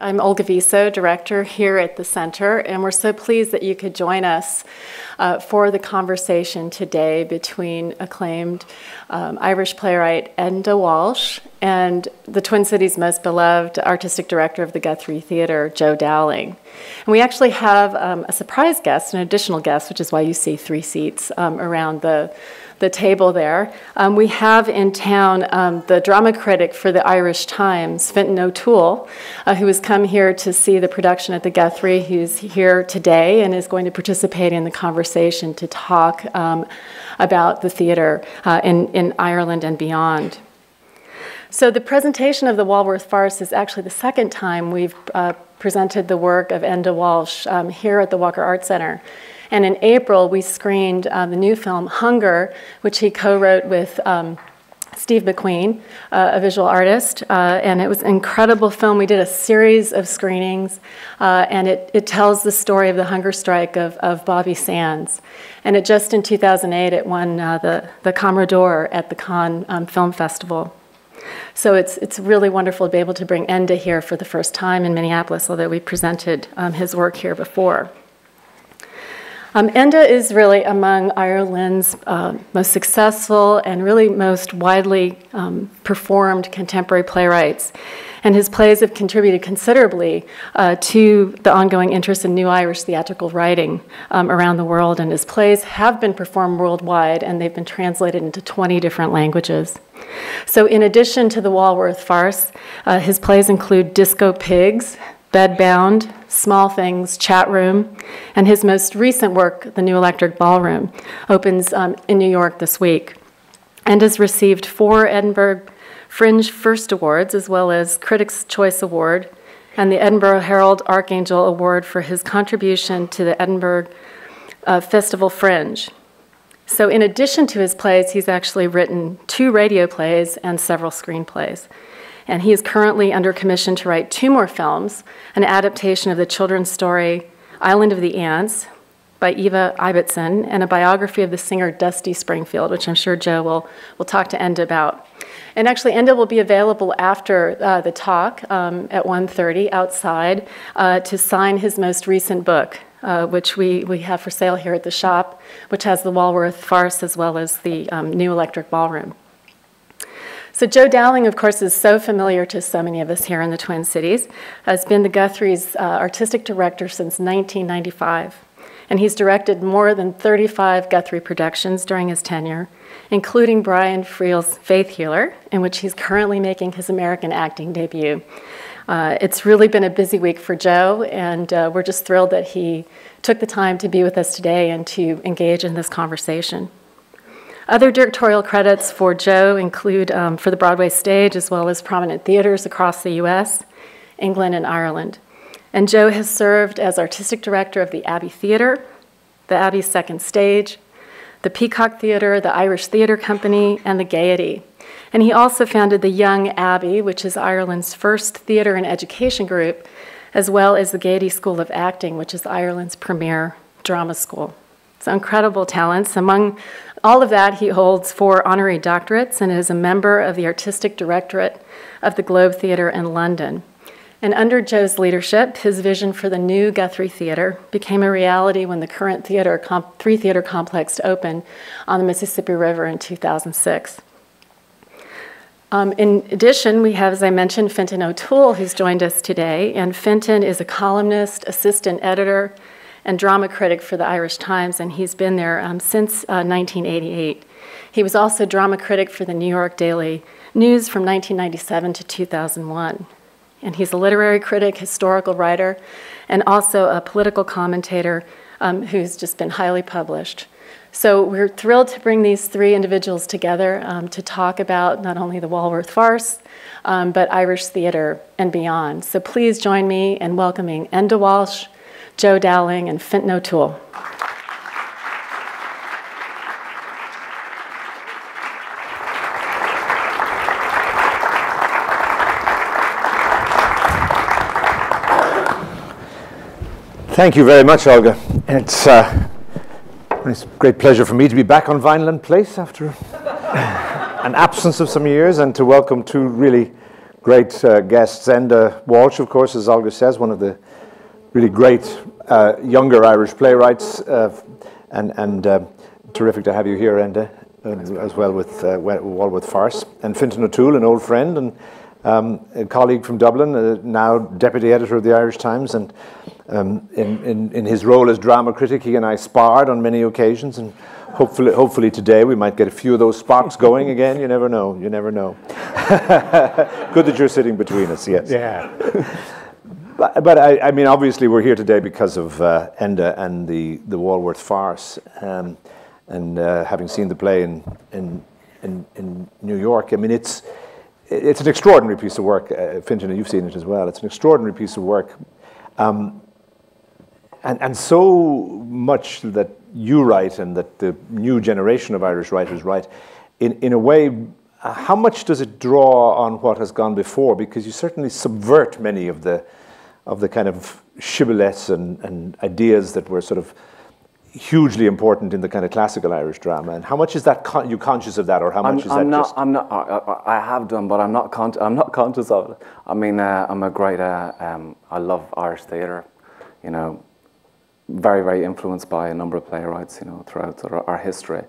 I'm Olga Viso, director here at the center, and we're so pleased that you could join us uh, for the conversation today between acclaimed um, Irish playwright Enda Walsh and the Twin Cities' most beloved artistic director of the Guthrie Theater, Joe Dowling. And we actually have um, a surprise guest, an additional guest, which is why you see three seats um, around the the table there. Um, we have in town um, the drama critic for the Irish Times, Fintan O'Toole, uh, who has come here to see the production at the Guthrie. He's here today and is going to participate in the conversation to talk um, about the theater uh, in, in Ireland and beyond. So the presentation of the Walworth Farce is actually the second time we've uh, presented the work of Enda Walsh um, here at the Walker Art Center. And in April, we screened uh, the new film Hunger, which he co wrote with. Um, Steve McQueen, uh, a visual artist, uh, and it was an incredible film. We did a series of screenings, uh, and it, it tells the story of the hunger strike of, of Bobby Sands. And it just in 2008, it won uh, the, the Camera d'Or at the Cannes um, Film Festival. So it's, it's really wonderful to be able to bring Enda here for the first time in Minneapolis, although we presented um, his work here before. Um, Enda is really among Ireland's uh, most successful and really most widely um, performed contemporary playwrights. And his plays have contributed considerably uh, to the ongoing interest in new Irish theatrical writing um, around the world. And his plays have been performed worldwide and they've been translated into 20 different languages. So, in addition to the Walworth farce, uh, his plays include Disco Pigs, Bedbound, Small Things, Chat Room, and his most recent work, The New Electric Ballroom, opens um, in New York this week and has received four Edinburgh Fringe First Awards, as well as Critics' Choice Award and the Edinburgh Herald Archangel Award for his contribution to the Edinburgh uh, Festival Fringe. So, in addition to his plays, he's actually written two radio plays and several screenplays and he is currently under commission to write two more films an adaptation of the children's story Island of the Aunts by Eva Ibbotson, and a biography of the singer Dusty Springfield, which I'm sure Joe will, will talk to Enda about. And actually, Enda will be available after uh, the talk um, at 1.30 outside uh, to sign his most recent book, uh, which we, we have for sale here at the shop, which has the Walworth farce as well as the um, new electric ballroom. So Joe Dowling, of course, is so familiar to so many of us here in the Twin Cities, has been the Guthrie's uh, artistic director since 1995. And he's directed more than 35 Guthrie productions during his tenure, including Brian Friel's Faith Healer, in which he's currently making his American acting debut. Uh, it's really been a busy week for Joe, and uh, we're just thrilled that he took the time to be with us today and to engage in this conversation. Other directorial credits for Joe include um, for the Broadway stage as well as prominent theaters across the US, England, and Ireland. And Joe has served as artistic director of the Abbey Theatre, the Abbey's second stage, the Peacock Theatre, the Irish Theatre Company, and the Gaiety. And he also founded the Young Abbey, which is Ireland's first theatre and education group, as well as the Gaiety School of Acting, which is Ireland's premier drama school. So incredible talents. Among all of that, he holds four honorary doctorates and is a member of the Artistic Directorate of the Globe Theatre in London. And under Joe's leadership, his vision for the new Guthrie Theatre became a reality when the current theater, three theater complex opened on the Mississippi River in 2006. Um, in addition, we have, as I mentioned, Fintan O'Toole, who's joined us today. And Fintan is a columnist, assistant editor, and drama critic for the Irish Times, and he's been there um, since uh, 1988. He was also drama critic for the New York Daily News from 1997 to 2001. And he's a literary critic, historical writer, and also a political commentator um, who's just been highly published. So we're thrilled to bring these three individuals together um, to talk about not only the Walworth farce, um, but Irish theater and beyond. So please join me in welcoming Enda Walsh, Joe Dowling, and Fintan O'Toole. Thank you very much, Olga. It's, uh, it's a great pleasure for me to be back on Vineland Place after an absence of some years and to welcome two really great uh, guests. Enda Walsh, of course, as Olga says, one of the really great uh, younger Irish playwrights, uh, and, and uh, terrific to have you here, Enda, as well with uh, Walworth Farce. And Fintan O'Toole, an old friend and um, a colleague from Dublin, uh, now deputy editor of the Irish Times, and um, in, in, in his role as drama critic, he and I sparred on many occasions, and hopefully, hopefully today we might get a few of those sparks going again. You never know. You never know. Good that you're sitting between us. Yes. Yeah. But, but I, I, mean, obviously, we're here today because of uh, Enda and the the Walworth farce, um, and uh, having seen the play in, in in in New York. I mean, it's it's an extraordinary piece of work. Uh, Fintan, you've seen it as well. It's an extraordinary piece of work. Um, and, and so much that you write and that the new generation of Irish writers write, in, in a way, how much does it draw on what has gone before? Because you certainly subvert many of the, of the kind of shibboleths and, and ideas that were sort of hugely important in the kind of classical Irish drama. And how much is that con- you conscious of that, or how much I'm, is I'm that not, just? I'm not. I, I have done, but I'm not. Con- I'm not conscious of it. I mean, uh, I'm a great. Uh, um, I love Irish theatre. You know, very, very influenced by a number of playwrights, you know, throughout of our history.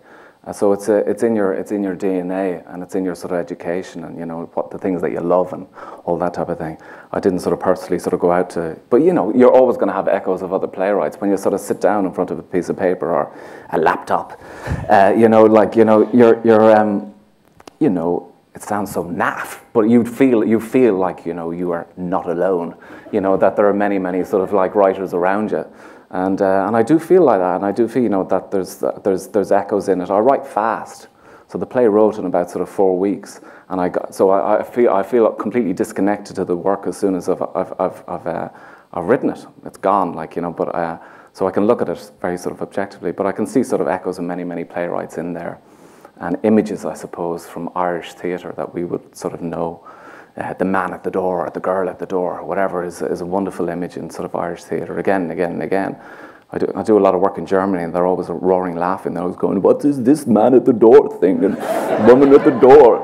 Uh, so it's a, it's in your it's in your DNA and it's in your sort of education and you know what the things that you love and all that type of thing. I didn't sort of personally sort of go out to, but you know you're always going to have echoes of other playwrights when you sort of sit down in front of a piece of paper or a laptop. Uh, you know, like you know you're you're um, you know it sounds so naff, but you feel you feel like you know you are not alone. You know that there are many many sort of like writers around you. And, uh, and I do feel like that, and I do feel, you know, that there's, there's, there's echoes in it. I write fast. So the play wrote in about sort of four weeks, and I got, so I, I feel, I feel completely disconnected to the work as soon as I've, I've, I've, I've, uh, I've written it. It's gone, like, you know, but, uh, so I can look at it very sort of objectively, but I can see sort of echoes of many, many playwrights in there, and images, I suppose, from Irish theatre that we would sort of know uh, the man at the door or the girl at the door or whatever is, is a wonderful image in sort of Irish theatre again and again and again. I do, I do a lot of work in Germany and they're always roaring laughing. They're always going, What is this man at the door thing and woman at the door?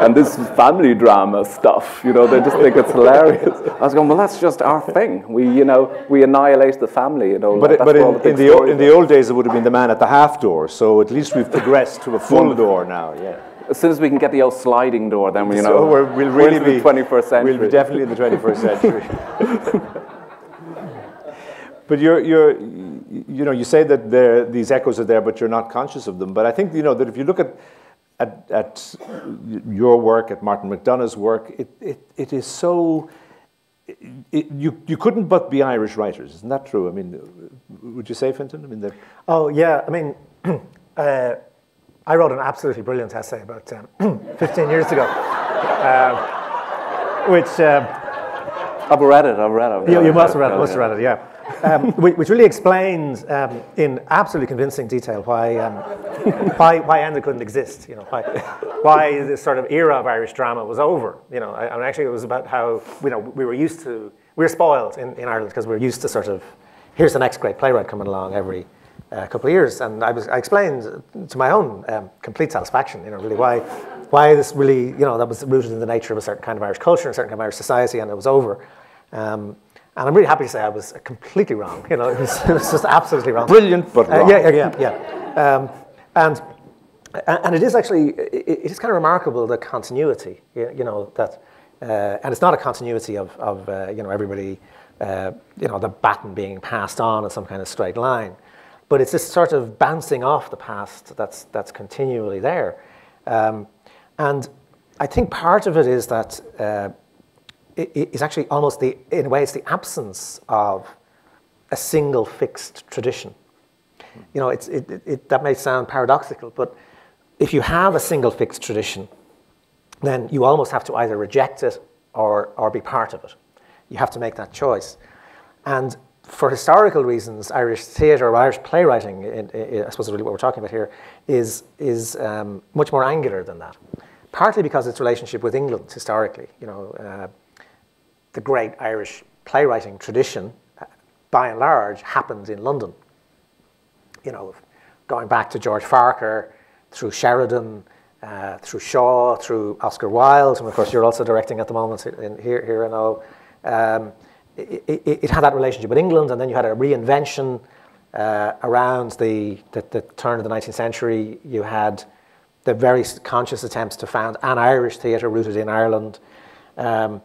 and this family drama stuff, you know, they just think it's hilarious. I was going, Well, that's just our thing. We, you know, we annihilate the family, you know. But, it, but in, the, in, the, in the old days, it would have been the man at the half door. So at least we've progressed to a full door now, yeah as soon as we can get the old sliding door, then we, you know, so we will really be the 21st century. We'll be definitely in the 21st century. but you're, you're, you know, you say that there, these echoes are there, but you're not conscious of them. But I think, you know, that if you look at, at, at your work, at Martin McDonagh's work, it, it, it is so, it, you, you couldn't but be Irish writers. Isn't that true? I mean, would you say, Fintan? I mean, oh, yeah. I mean, uh, I wrote an absolutely brilliant essay about um, 15 years ago, uh, which. Um, I've read it, I've read it. You, you must have read it, must have read it, yeah. Um, which really explains um, in absolutely convincing detail why, um, why, why Enda couldn't exist, you know, why, why this sort of era of Irish drama was over. You know, I, I mean, actually it was about how, you know, we were used to, we were spoiled in, in Ireland because we were used to sort of, here's the next great playwright coming along every, a couple of years, and I, was, I explained to my own um, complete satisfaction, you know, really why, why this really, you know, that was rooted in the nature of a certain kind of Irish culture and a certain kind of Irish society, and it was over. Um, and I'm really happy to say I was completely wrong. You know, it was, it was just absolutely wrong. Brilliant, but wrong. Uh, yeah, yeah, yeah. yeah. Um, and and it is actually it, is kind of remarkable the continuity. You know that, uh, and it's not a continuity of of uh, you know everybody, uh, you know the baton being passed on in some kind of straight line. But it's this sort of bouncing off the past that's, that's continually there. Um, and I think part of it is that uh, it, it's actually almost the, in a way, it's the absence of a single fixed tradition. You know, it's, it, it, that may sound paradoxical, but if you have a single fixed tradition, then you almost have to either reject it or, or be part of it. You have to make that choice. And for historical reasons, Irish theatre or Irish playwriting, in, in, I suppose is really what we're talking about here, is, is um, much more angular than that. Partly because its relationship with England historically. You know, uh, the great Irish playwriting tradition, by and large, happens in London. You know, going back to George Farquhar, through Sheridan, uh, through Shaw, through Oscar Wilde, and of course you're also directing at the moment in, here, here in O. Um, it, it, it, had that relationship with England, and then you had a reinvention uh, around the, the, the, turn of the 19th century. You had the very conscious attempts to found an Irish theatre rooted in Ireland, um,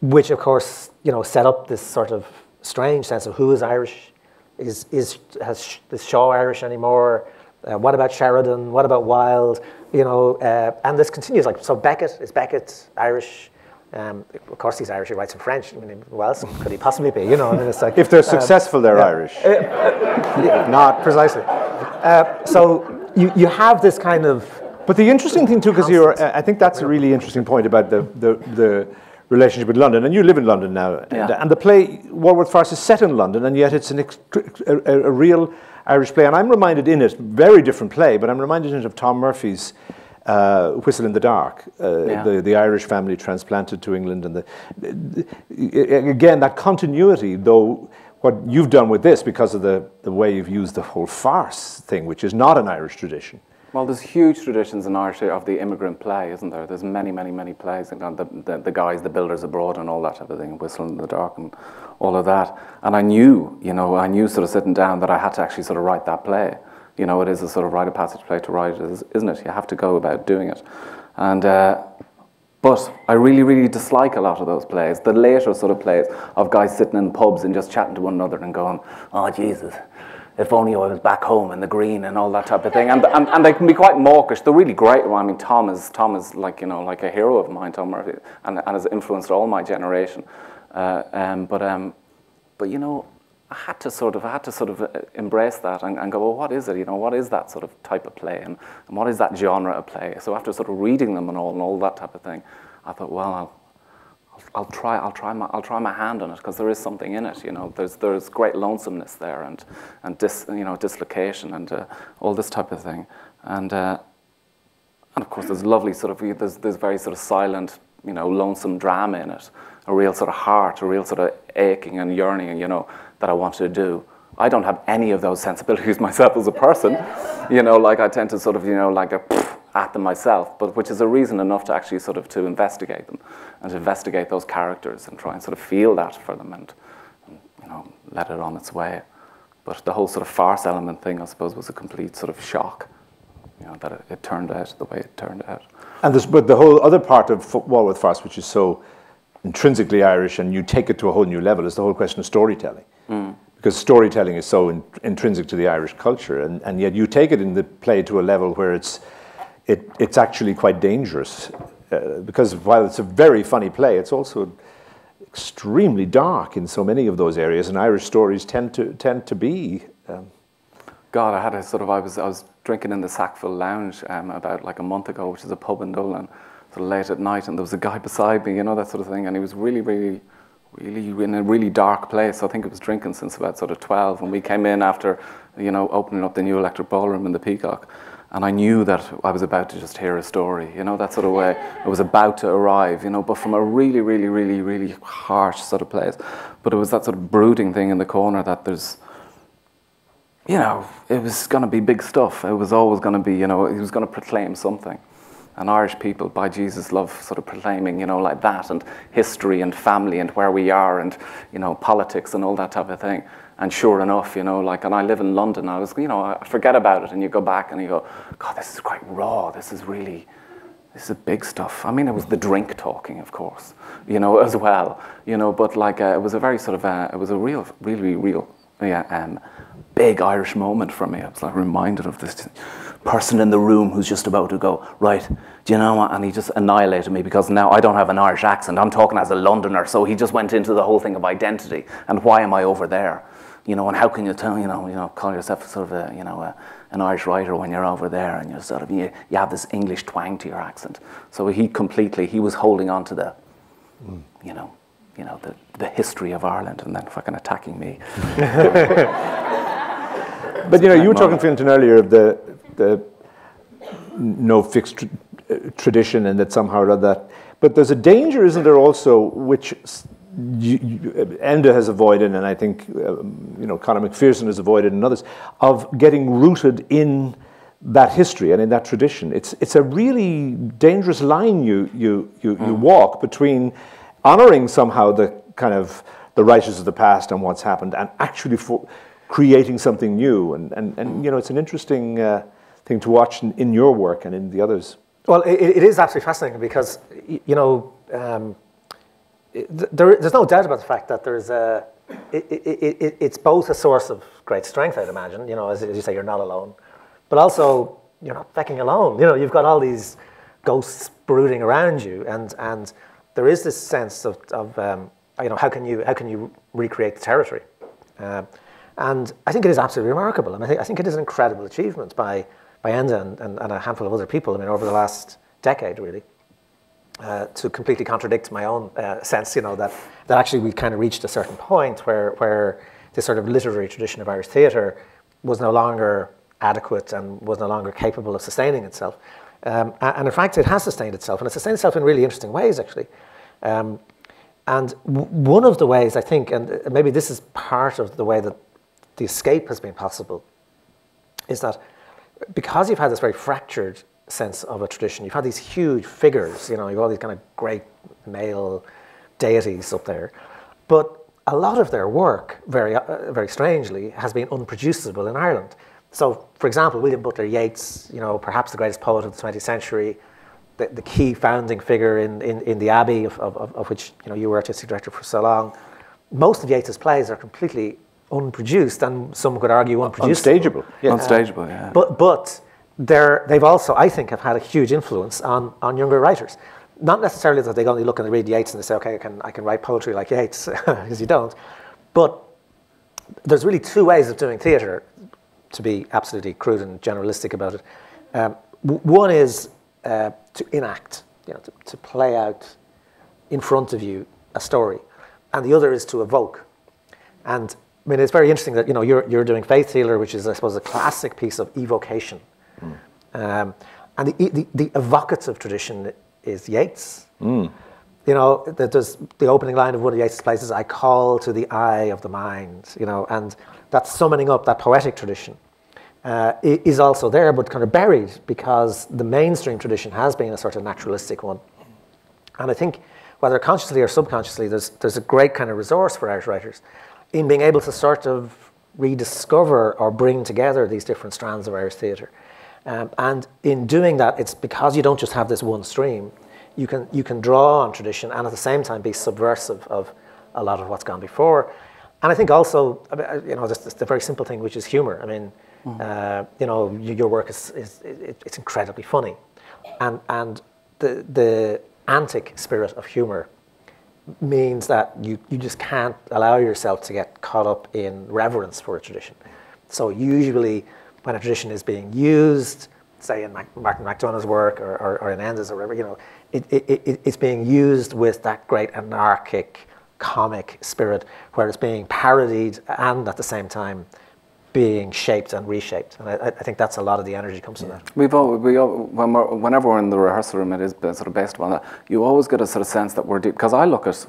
which of course you know set up this sort of strange sense of who is Irish, is, is has this Shaw Irish anymore? Uh, what about Sheridan? What about Wilde? You know, uh, and this continues. Like so, Beckett is Beckett Irish? Um, of course, he's Irish. He writes in French. I mean, who else could he possibly be? You know, I mean, it's like if they're um, successful, they're yeah. Irish. Uh, uh not precisely. Uh, so you you have this kind of. But the interesting thing too, because you're, I think that's a really interesting point about the the the relationship with London, and you live in London now, yeah. and, and, the play Walworth Farce is set in London, and yet it's an a, a, real Irish play. And I'm reminded in it, very different play, but I'm reminded in it of Tom Murphy's uh, Whistle in the Dark, uh, yeah. the, the Irish family transplanted to England. And the, the, again, that continuity, though what you've done with this, because of the, the way you've used the whole farce thing, which is not an Irish tradition. Well, there's huge traditions in Irish of the immigrant play, isn't there? There's many, many, many plays, and the, the, the guys, the builders abroad, and all that type of thing, Whistle in the Dark, and all of that. And I knew, you know, I knew sort of sitting down that I had to actually sort of write that play. You know, it is a sort of rite of passage play to write, isn't it? You have to go about doing it. And, uh, but I really, really dislike a lot of those plays, the later sort of plays of guys sitting in pubs and just chatting to one another and going, oh, Jesus, if only I was back home in the green and all that type of thing. And, and, and they can be quite mawkish. They're really great. I mean, Tom is, Tom is like, you know, like a hero of mine, Tom Murphy, and, and has influenced all my generation. Uh, um, but, um, but, you know, I had to sort of, I had to sort of uh, embrace that and, and, go, well, what is it? You know, what is that sort of type of play, and, and what is that genre of play? So after sort of reading them and all and all that type of thing, I thought, well, I'll, I'll try, I'll try my, I'll try my hand on it because there is something in it. You know, there's there's great lonesomeness there and and dis, you know dislocation and uh, all this type of thing, and uh, and of course there's lovely sort of there's there's very sort of silent, you know, lonesome drama in it, a real sort of heart, a real sort of aching and yearning, you know, that I wanted to do. I don't have any of those sensibilities myself as a person. you know, like I tend to sort of, you know, like uh, a at them myself, but which is a reason enough to actually sort of to investigate them and to investigate those characters and try and sort of feel that for them and, and you know, let it on its way. But the whole sort of farce element thing, I suppose, was a complete sort of shock, you know, that it, it turned out the way it turned out. And this, but the whole other part of Walworth Farce, which is so intrinsically Irish and you take it to a whole new level, is the whole question of storytelling. Mm. Because storytelling is so in, intrinsic to the Irish culture, and, and yet you take it in the play to a level where it's, it, it's actually quite dangerous. Uh, because while it's a very funny play, it's also extremely dark in so many of those areas, and Irish stories tend to, tend to be. Um, God, I had a sort of, I was, I was drinking in the Sackville Lounge um, about like a month ago, which is a pub in Dublin sort of late at night, and there was a guy beside me, you know, that sort of thing, and he was really, really, really in a really dark place. I think he was drinking since about sort of 12, and we came in after, you know, opening up the new electric ballroom in the Peacock, and I knew that I was about to just hear a story, you know, that sort of way. It was about to arrive, you know, but from a really, really, really, really harsh sort of place. But it was that sort of brooding thing in the corner that there's, you know, it was going to be big stuff. It was always going to be, you know, he was going to proclaim something and Irish people, by Jesus, love sort of proclaiming, you know, like that, and history and family and where we are, and you know, politics and all that type of thing. And sure enough, you know, like, and I live in London. I was, you know, I forget about it, and you go back and you go, God, this is quite raw. This is really, this is a big stuff. I mean, it was the drink talking, of course, you know, as well, you know, but like, uh, it was a very sort of, uh, it was a real, really, real, yeah, um, big Irish moment for me. I was like reminded of this person in the room who's just about to go, right, do you know what? And he just annihilated me because now I don't have an Irish accent. I'm talking as a Londoner. So he just went into the whole thing of identity and why am I over there? You know, and how can you tell, you know, you know, call yourself sort of a, you know, a, an Irish writer when you're over there and you're sort of, you, you have this English twang to your accent. So he completely, he was holding on to the, mm. you know, you know, the, the history of Ireland and then fucking attacking me. but you know, you were talking, Fintan, earlier of the the no fixed tr- tradition and that somehow or other. But there's a danger, isn't there, also, which you, you, Enda has avoided, and I think um, you know Conor McPherson has avoided, and others, of getting rooted in that history and in that tradition. It's, it's a really dangerous line you, you, you, you walk between honoring somehow the kind of the writers of the past and what's happened and actually for creating something new. And, and, and you know, it's an interesting uh, thing to watch in, in, your work and in the others. Well, it, it is absolutely fascinating because, you know, um, there, there's no doubt about the fact that there's a, it, it, it's both a source of great strength, I'd imagine, you know, as, as you say, you're not alone but also you're not fucking alone. You know, you've got all these ghosts brooding around you, and and there is this sense of, of um, you know how can you how can you recreate the territory, uh, and I think it is absolutely remarkable, and I think I think it is an incredible achievement by by and, and, and a handful of other people. I mean, over the last decade, really. Uh, to completely contradict my own uh, sense, you know, that, that actually we kind of reached a certain point where, where this sort of literary tradition of Irish theatre was no longer adequate and was no longer capable of sustaining itself. Um, and in fact, it has sustained itself, and it sustained itself in really interesting ways, actually. Um, and one of the ways I think, and maybe this is part of the way that the escape has been possible, is that because you've had this very fractured sense of a tradition, you've had these huge figures, you know, you've all these kind of great male deities up there, but a lot of their work, very, uh, very strangely, has been unproducible in Ireland. So, for example, William Butler Yeats, you know, perhaps the greatest poet of the 20th century, the, the key founding figure in, in, in the Abbey, of, of, of, which you, know, you were artistic director for so long. Most of Yeats's plays are completely unproduced, and some could argue unproduced. Unstageable. Yeah. Unstageable, yeah. But, but they're, they've also, I think, have had a huge influence on, on younger writers. Not necessarily that they only look and they read Yeats and they say, okay, I can, I can write poetry like Yeats, because you don't. But there's really two ways of doing theatre to be absolutely crude and generalistic about it. Um, one is uh, to enact, you know, to, to, play out in front of you a story, and the other is to evoke. And I mean, it's very interesting that you know you're, you're doing Faith Healer, which is, I suppose, a classic piece of evocation. Mm. Um, and the, the, the, evocative tradition is Yeats. Mm. You know, there's the opening line of one of Yeats' plays is, I call to the eye of the mind, you know, and that's summoning up that poetic tradition uh, is also there, but kind of buried because the mainstream tradition has been a sort of naturalistic one. And I think, whether consciously or subconsciously, there's, there's a great kind of resource for Irish writers in being able to sort of rediscover or bring together these different strands of Irish theatre. Um, and in doing that, it's because you don't just have this one stream. You can, you can draw on tradition and at the same time be subversive of a lot of what's gone before. And I think also, you know, just the very simple thing, which is humor. I mean, Mm. Uh, you know, your work is, is it, it's incredibly funny, and and the the antic spirit of humor means that you, you just can't allow yourself to get caught up in reverence for a tradition. So usually when a tradition is being used, say in Martin McDonagh's work or, or, or in Enda's or whatever, you know, it, it, it, it's being used with that great anarchic comic spirit where it's being parodied and at the same time being shaped and reshaped. And I, I, think that's a lot of the energy comes from that. We've all, we all, when we're, whenever we're in the rehearsal room, it is sort of based upon that. You always get a sort of sense that we're deep, because I look at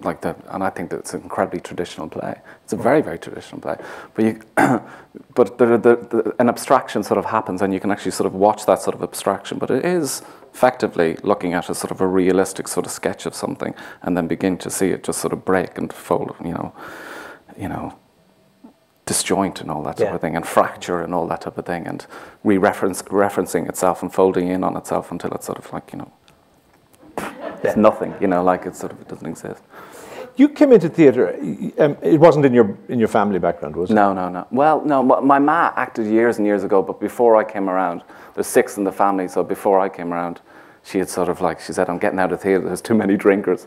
like the and I think that it's an incredibly traditional play. It's a very very traditional play, but you but the, the, the, an abstraction sort of happens, and you can actually sort of watch that sort of abstraction. But it is effectively looking at a sort of a realistic sort of sketch of something, and then begin to see it just sort of break and fold. You know, you know disjoint and all that type yeah. of thing, and fracture and all that type of thing, and re-reference referencing itself and folding in on itself until it's sort of like you know, it's nothing. You know, like it sort of it doesn't exist. You came into theatre. Um, it wasn't in your in your family background, was it? No, no, no. Well, no. My ma acted years and years ago, but before I came around, there's six in the family. So before I came around, she had sort of like she said, "I'm getting out of theatre. There's too many drinkers."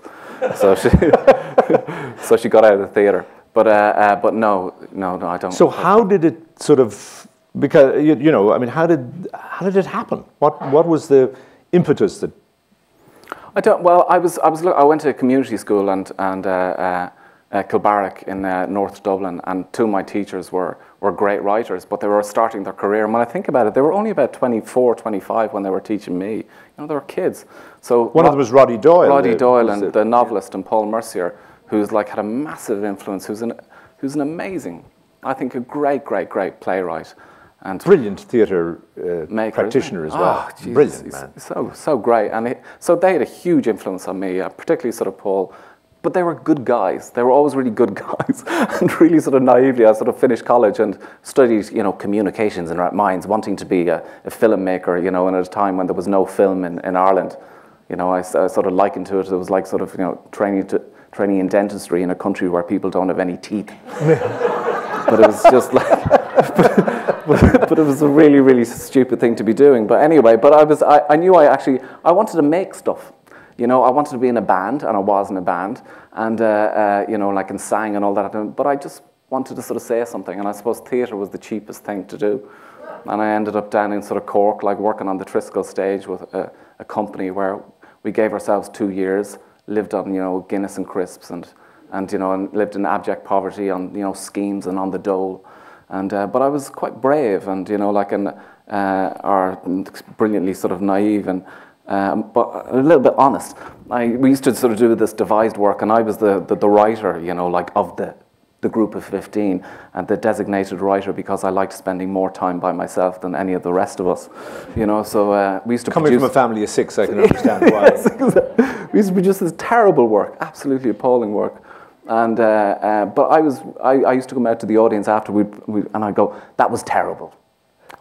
so she so she got out of the theatre. But, uh, uh, but no, no, no, I don't. So how did it sort of, because, you, you know, I mean, how did, how did it happen? What, what was the impetus that I don't. Well, I was. I was. I went to a community school and and uh, uh, uh, Kilbarrack in uh, North Dublin, and two of my teachers were were great writers, but they were starting their career. And when I think about it, they were only about 24, 25 when they were teaching me. You know, they were kids. So one of them was Roddy Doyle. Roddy Doyle and the novelist, and Paul Mercier who's like had a massive influence, who's an, who's an amazing, I think a great, great, great playwright. And Brilliant theatre uh, maker, practitioner as well. Oh, Jesus, Brilliant, man. So so great, and it, so they had a huge influence on me, uh, particularly sort of Paul. But they were good guys. They were always really good guys, and really sort of naively, I sort of finished college and studied, you know, communications and minds, wanting to be a, a filmmaker, you know, and at a time when there was no film in, in Ireland, you know, I sort of likened to it. It was like sort of, you know, training to training in dentistry in a country where people don't have any teeth. but it was just like but, but it was a really, really stupid thing to be doing. But anyway, but I was, I, I knew I actually, I wanted to make stuff. You know, I wanted to be in a band, and I was in a band, and uh, uh, you know, like and sang and all that. But I just wanted to sort of say something, and I suppose theatre was the cheapest thing to do. And I ended up down in sort of Cork, like working on the Triskel stage with a, a company where we gave ourselves two years, lived on you know Guinness and crisps, and and you know, and lived in abject poverty on you know schemes and on the dole. And, uh, but I was quite brave and, you know, like, an, uh, brilliantly sort of naive and, um, but a little bit honest. I, we used to sort of do this devised work and I was the, the, the writer, you know, like of the, the group of 15 and the designated writer because I liked spending more time by myself than any of the rest of us, you know, so uh, we used to Coming produce... from a family of six, I can understand why. we used to produce this terrible work, absolutely appalling work. And uh, uh, but I was I, I used to come out to the audience after we and I go that was terrible.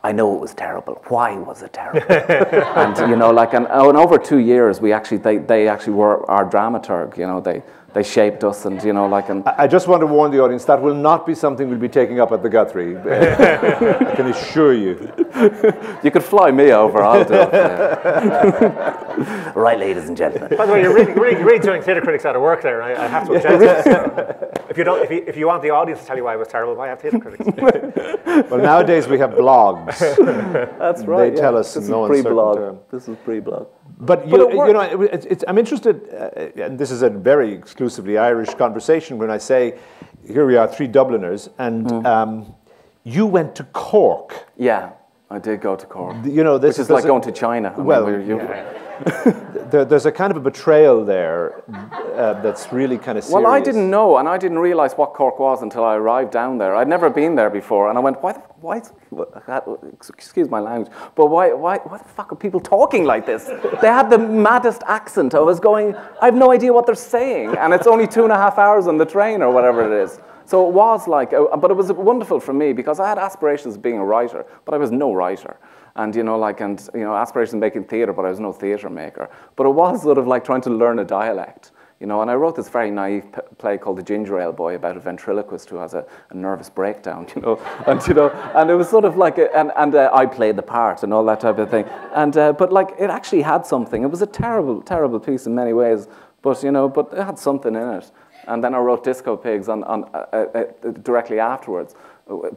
I know it was terrible. Why was it terrible? and you know, like and, oh, and over two years, we actually they, they actually were our dramaturg. You know, they they shaped us, and you know, like and I just want to warn the audience that will not be something we'll be taking up at the Guthrie. I can assure you. you could fly me over. I'll do it. right, ladies and gentlemen. By the way, you're really, really, really doing theatre critics out of work there. I, I have to object to this. If you, don't, if, you, if you want the audience to tell you why it was terrible, why have theatre critics? Well, nowadays we have blogs. That's right. They tell us this no is uncertain pre-blog. term. This is pre-blog. But you, But it you know, it- it's, it's, I'm interested, uh, and this is a very exclusively Irish conversation when I say, here we are, three Dubliners, and Mm. um, you went to Cork. Yeah, I did go to Cork. You know, this Which is there's like going to China. I Well, where you- There, there's a kind of a betrayal there uh, that's really kind of serious. Well, I didn't know, and I didn't realize what Cork was until I arrived down there. I'd never been there before, and I went, "Why? The, why? Excuse my language, but why? Why? Why the fuck are people talking like this? They had the maddest accent. I was going, I have no idea what they're saying, and it's only two and a half hours on the train or whatever it is. So it was like, uh, but it was wonderful for me because I had aspirations of being a writer, but I was no writer. And you know, like, and you know, aspiration making theatre, but I was no theatre maker. But it was sort of like trying to learn a dialect. You know, and I wrote this very naive play called The Ginger Ale Boy about a ventriloquist who has a, a nervous breakdown, you know, and you know, and it was sort of like, a, and, and uh, I played the part and all that type of thing, and uh, but like it actually had something. It was a terrible, terrible piece in many ways, but you know, but it had something in it. And then I wrote Disco Pigs on, on uh, uh, uh, directly afterwards,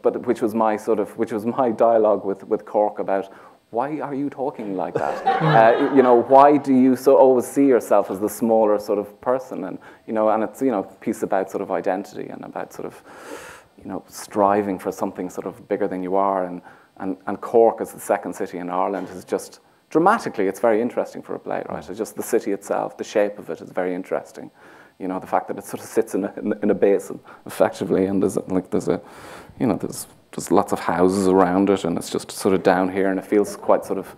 but which was my sort of, which was my dialogue with with Cork about why are you talking like that? uh, you know, why do you so always see yourself as the smaller sort of person? And you know, and it's you know, a piece about sort of identity and about sort of, you know, striving for something sort of bigger than you are. And and, and Cork as the second city in Ireland is just dramatically, it's very interesting for a play, right? It's just the city itself, the shape of it is very interesting. You know, the fact that it sort of sits in a, in, in a basin, effectively, and there's like there's a, you know, there's there's lots of houses around it, and it's just sort of down here, and it feels quite sort of,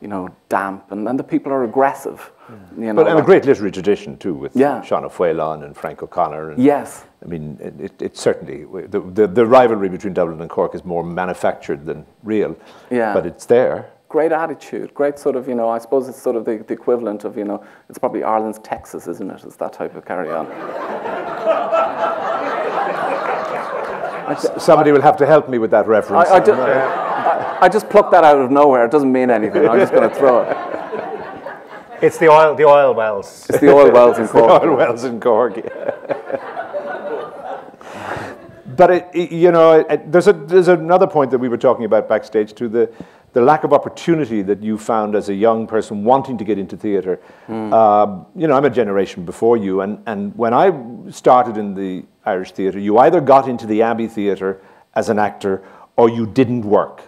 you know, damp, and then the people are aggressive. You know, But, and a great literary tradition too, with Yeah. Sean O'Faolain and Frank O'Connor. And, Yes. I mean, it, it, it certainly, the, the, the rivalry between Dublin and Cork is more manufactured than real. Yeah. But it's there. great attitude, great sort of, you know, I suppose it's sort of the, the equivalent of, you know, it's probably Ireland's Texas, isn't it? It's that type of carry on. Somebody will have to help me with that reference. I, ju- I, I just plucked that out of nowhere. It doesn't mean anything. I'm just going to throw it. It's the oil, the oil wells. It's the oil wells in Cork. the Oil wells in Cork. yeah. but it, it- you know, it, there's a there's another point that we were talking about backstage to The the lack of opportunity that you found as a young person wanting to get into theatre. Um, you know, I'm a generation before you, and and when I started in the Irish theatre, you either got into the Abbey Theatre as an actor or you didn't work.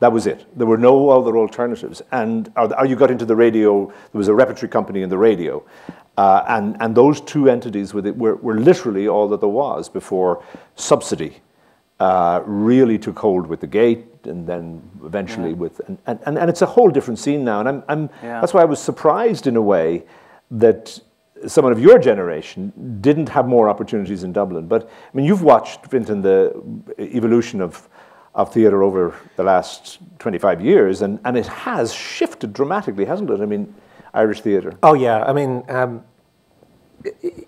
That was it. There were no other alternatives. And or, or you got into the radio. There was a repertory company in the radio, uh, and and those two entities were, the, were were literally all that there was before subsidy uh, really took hold with the gate and then eventually yeah. with and, and, and it's a whole different scene now. And I'm, I'm yeah. that's why I was surprised in a way that someone of your generation didn't have more opportunities in Dublin. But I mean, you've watched Fintan the evolution of of theatre over the last 25 years, and, and it has shifted dramatically, hasn't it? I mean, Irish theatre. Oh yeah, I mean, um,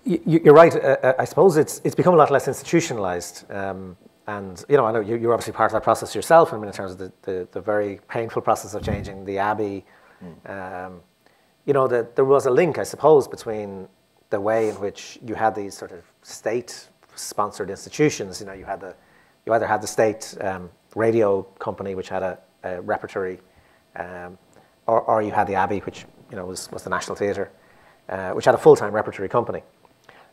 you're right. Uh, uh, I suppose it's it's become a lot less institutionalized. Um, and you know, I know you're obviously part of that process yourself. I mean, in terms of the, the, the very painful process of changing the abbey. Mm. Um, you know, the, there was a link, I suppose, between the way in which you had these sort of state-sponsored institutions. You know, you had the, you either had the state um, radio company, which had a, a repertory, um, or, or you had the Abbey, which you know was, was the National Theatre, uh, which had a full-time repertory company,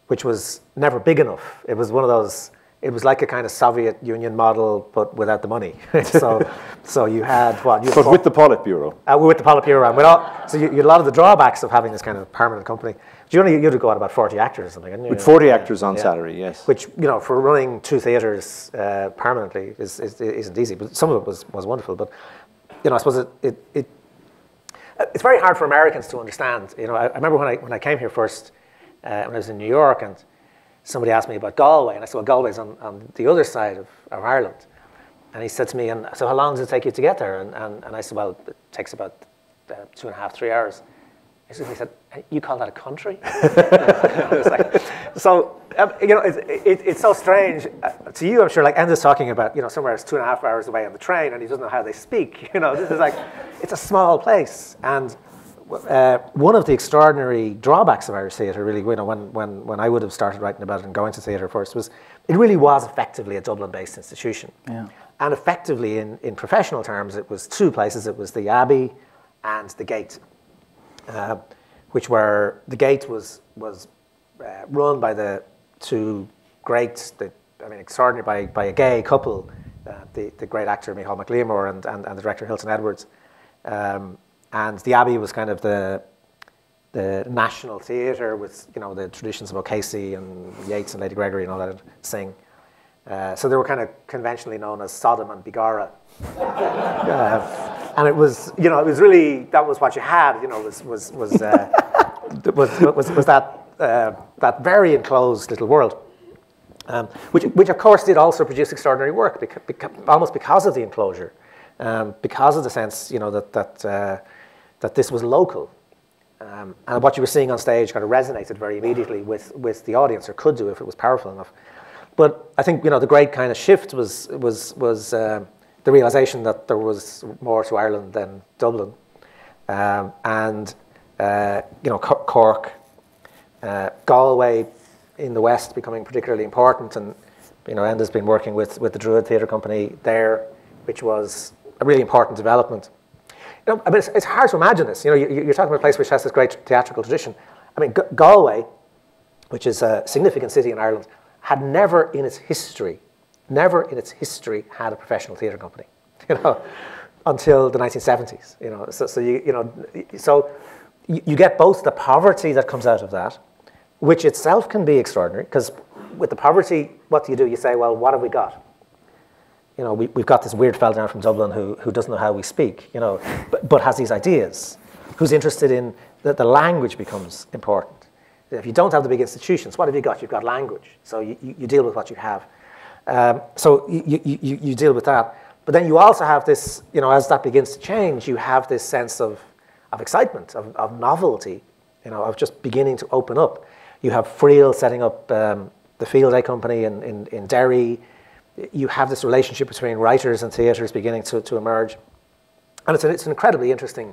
which was never big enough. It was one of those it was like a kind of Soviet Union model, but without the money. so, so you had what? You but with the Politburo. Uh, with the Politburo, and with all, so you, you, had a lot of the drawbacks of having this kind of permanent company. You only you had to go out about forty actors or something, didn't you? With forty yeah. actors on yeah. salary, yes. Which you know, for running two theatres uh, permanently is, is not easy. But some of it was, was wonderful. But you know, I suppose it, it, it it's very hard for Americans to understand. You know, I, I remember when I when I came here first, uh, when I was in New York and somebody asked me about Galway, and I said, well, Galway's on, on the other side of, of Ireland. And he said to me, and so how long does it take you to get there? And, and, and I said, well, it takes about uh, two and a half, three hours. He said, you call that a country? so, um, you know, it's, it, it's so strange. Uh, to you, I'm sure, like Enda's talking about, you know, somewhere it's two and a half hours away on the train, and he doesn't know how they speak. You know, this is like, it's a small place. And uh, one of the extraordinary drawbacks of Irish theatre, really, you know, when, when, when I would have started writing about it and going to theatre first, was it really was effectively a Dublin-based institution. Yeah. And effectively, in, in professional terms, it was two places. It was the Abbey and the Gate, uh, which were, the Gate was, was uh, run by the two great, the, I mean, extraordinary, by, by a gay couple, uh, the, the great actor Micheál Mac Liammóir and, and, and the director Hilton Edwards. Um, and the Abbey was kind of the the national theatre with you know the traditions of O'Casey and Yeats and Lady Gregory and all that sing. Uh, so they were kind of conventionally known as Sodom and Begorrah. uh, and it was, you know, it was really that was what you had. You know, was was was uh, was, was, was that uh, that very enclosed little world, um, which which of course did also produce extraordinary work, because, because, almost because of the enclosure, um, because of the sense, you know, that that uh, that this was local. Um, and what you were seeing on stage kind of resonated very immediately with, with the audience, or could do if it was powerful enough. But I think you know the great kind of shift was was was uh, the realization that there was more to Ireland than Dublin, um, and uh, you know Cork, uh, Galway in the west becoming particularly important, and you know Enda's been working with with the Druid Theatre Company there, which was a really important development. You know, I mean, it's, it's, hard to imagine this. You know, you, are talking about a place which has this great theatrical tradition. I mean, G- Galway, which is a significant city in Ireland, had never in its history, never in its history had a professional theatre company. You know, until the 1970s. You know, so, so you you know, so you, you get both the poverty that comes out of that, which itself can be extraordinary because with the poverty, what do you do? You say, well, what have we got? You know, we, we've got this weird fella down from Dublin who, who doesn't know how we speak, you know, but, but has these ideas, who's interested in that the language becomes important. If you don't have the big institutions, what have you got? You've got language. So you, you, you deal with what you have. Um, so you, you, you deal with that. But then you also have this, you know, as that begins to change, you have this sense of, of excitement, of, of novelty, you know, of just beginning to open up. You have Friel setting up um, the Field Day Company in, in, in Derry you have this relationship between writers and theatres beginning to, to emerge. And it's an, it's an incredibly interesting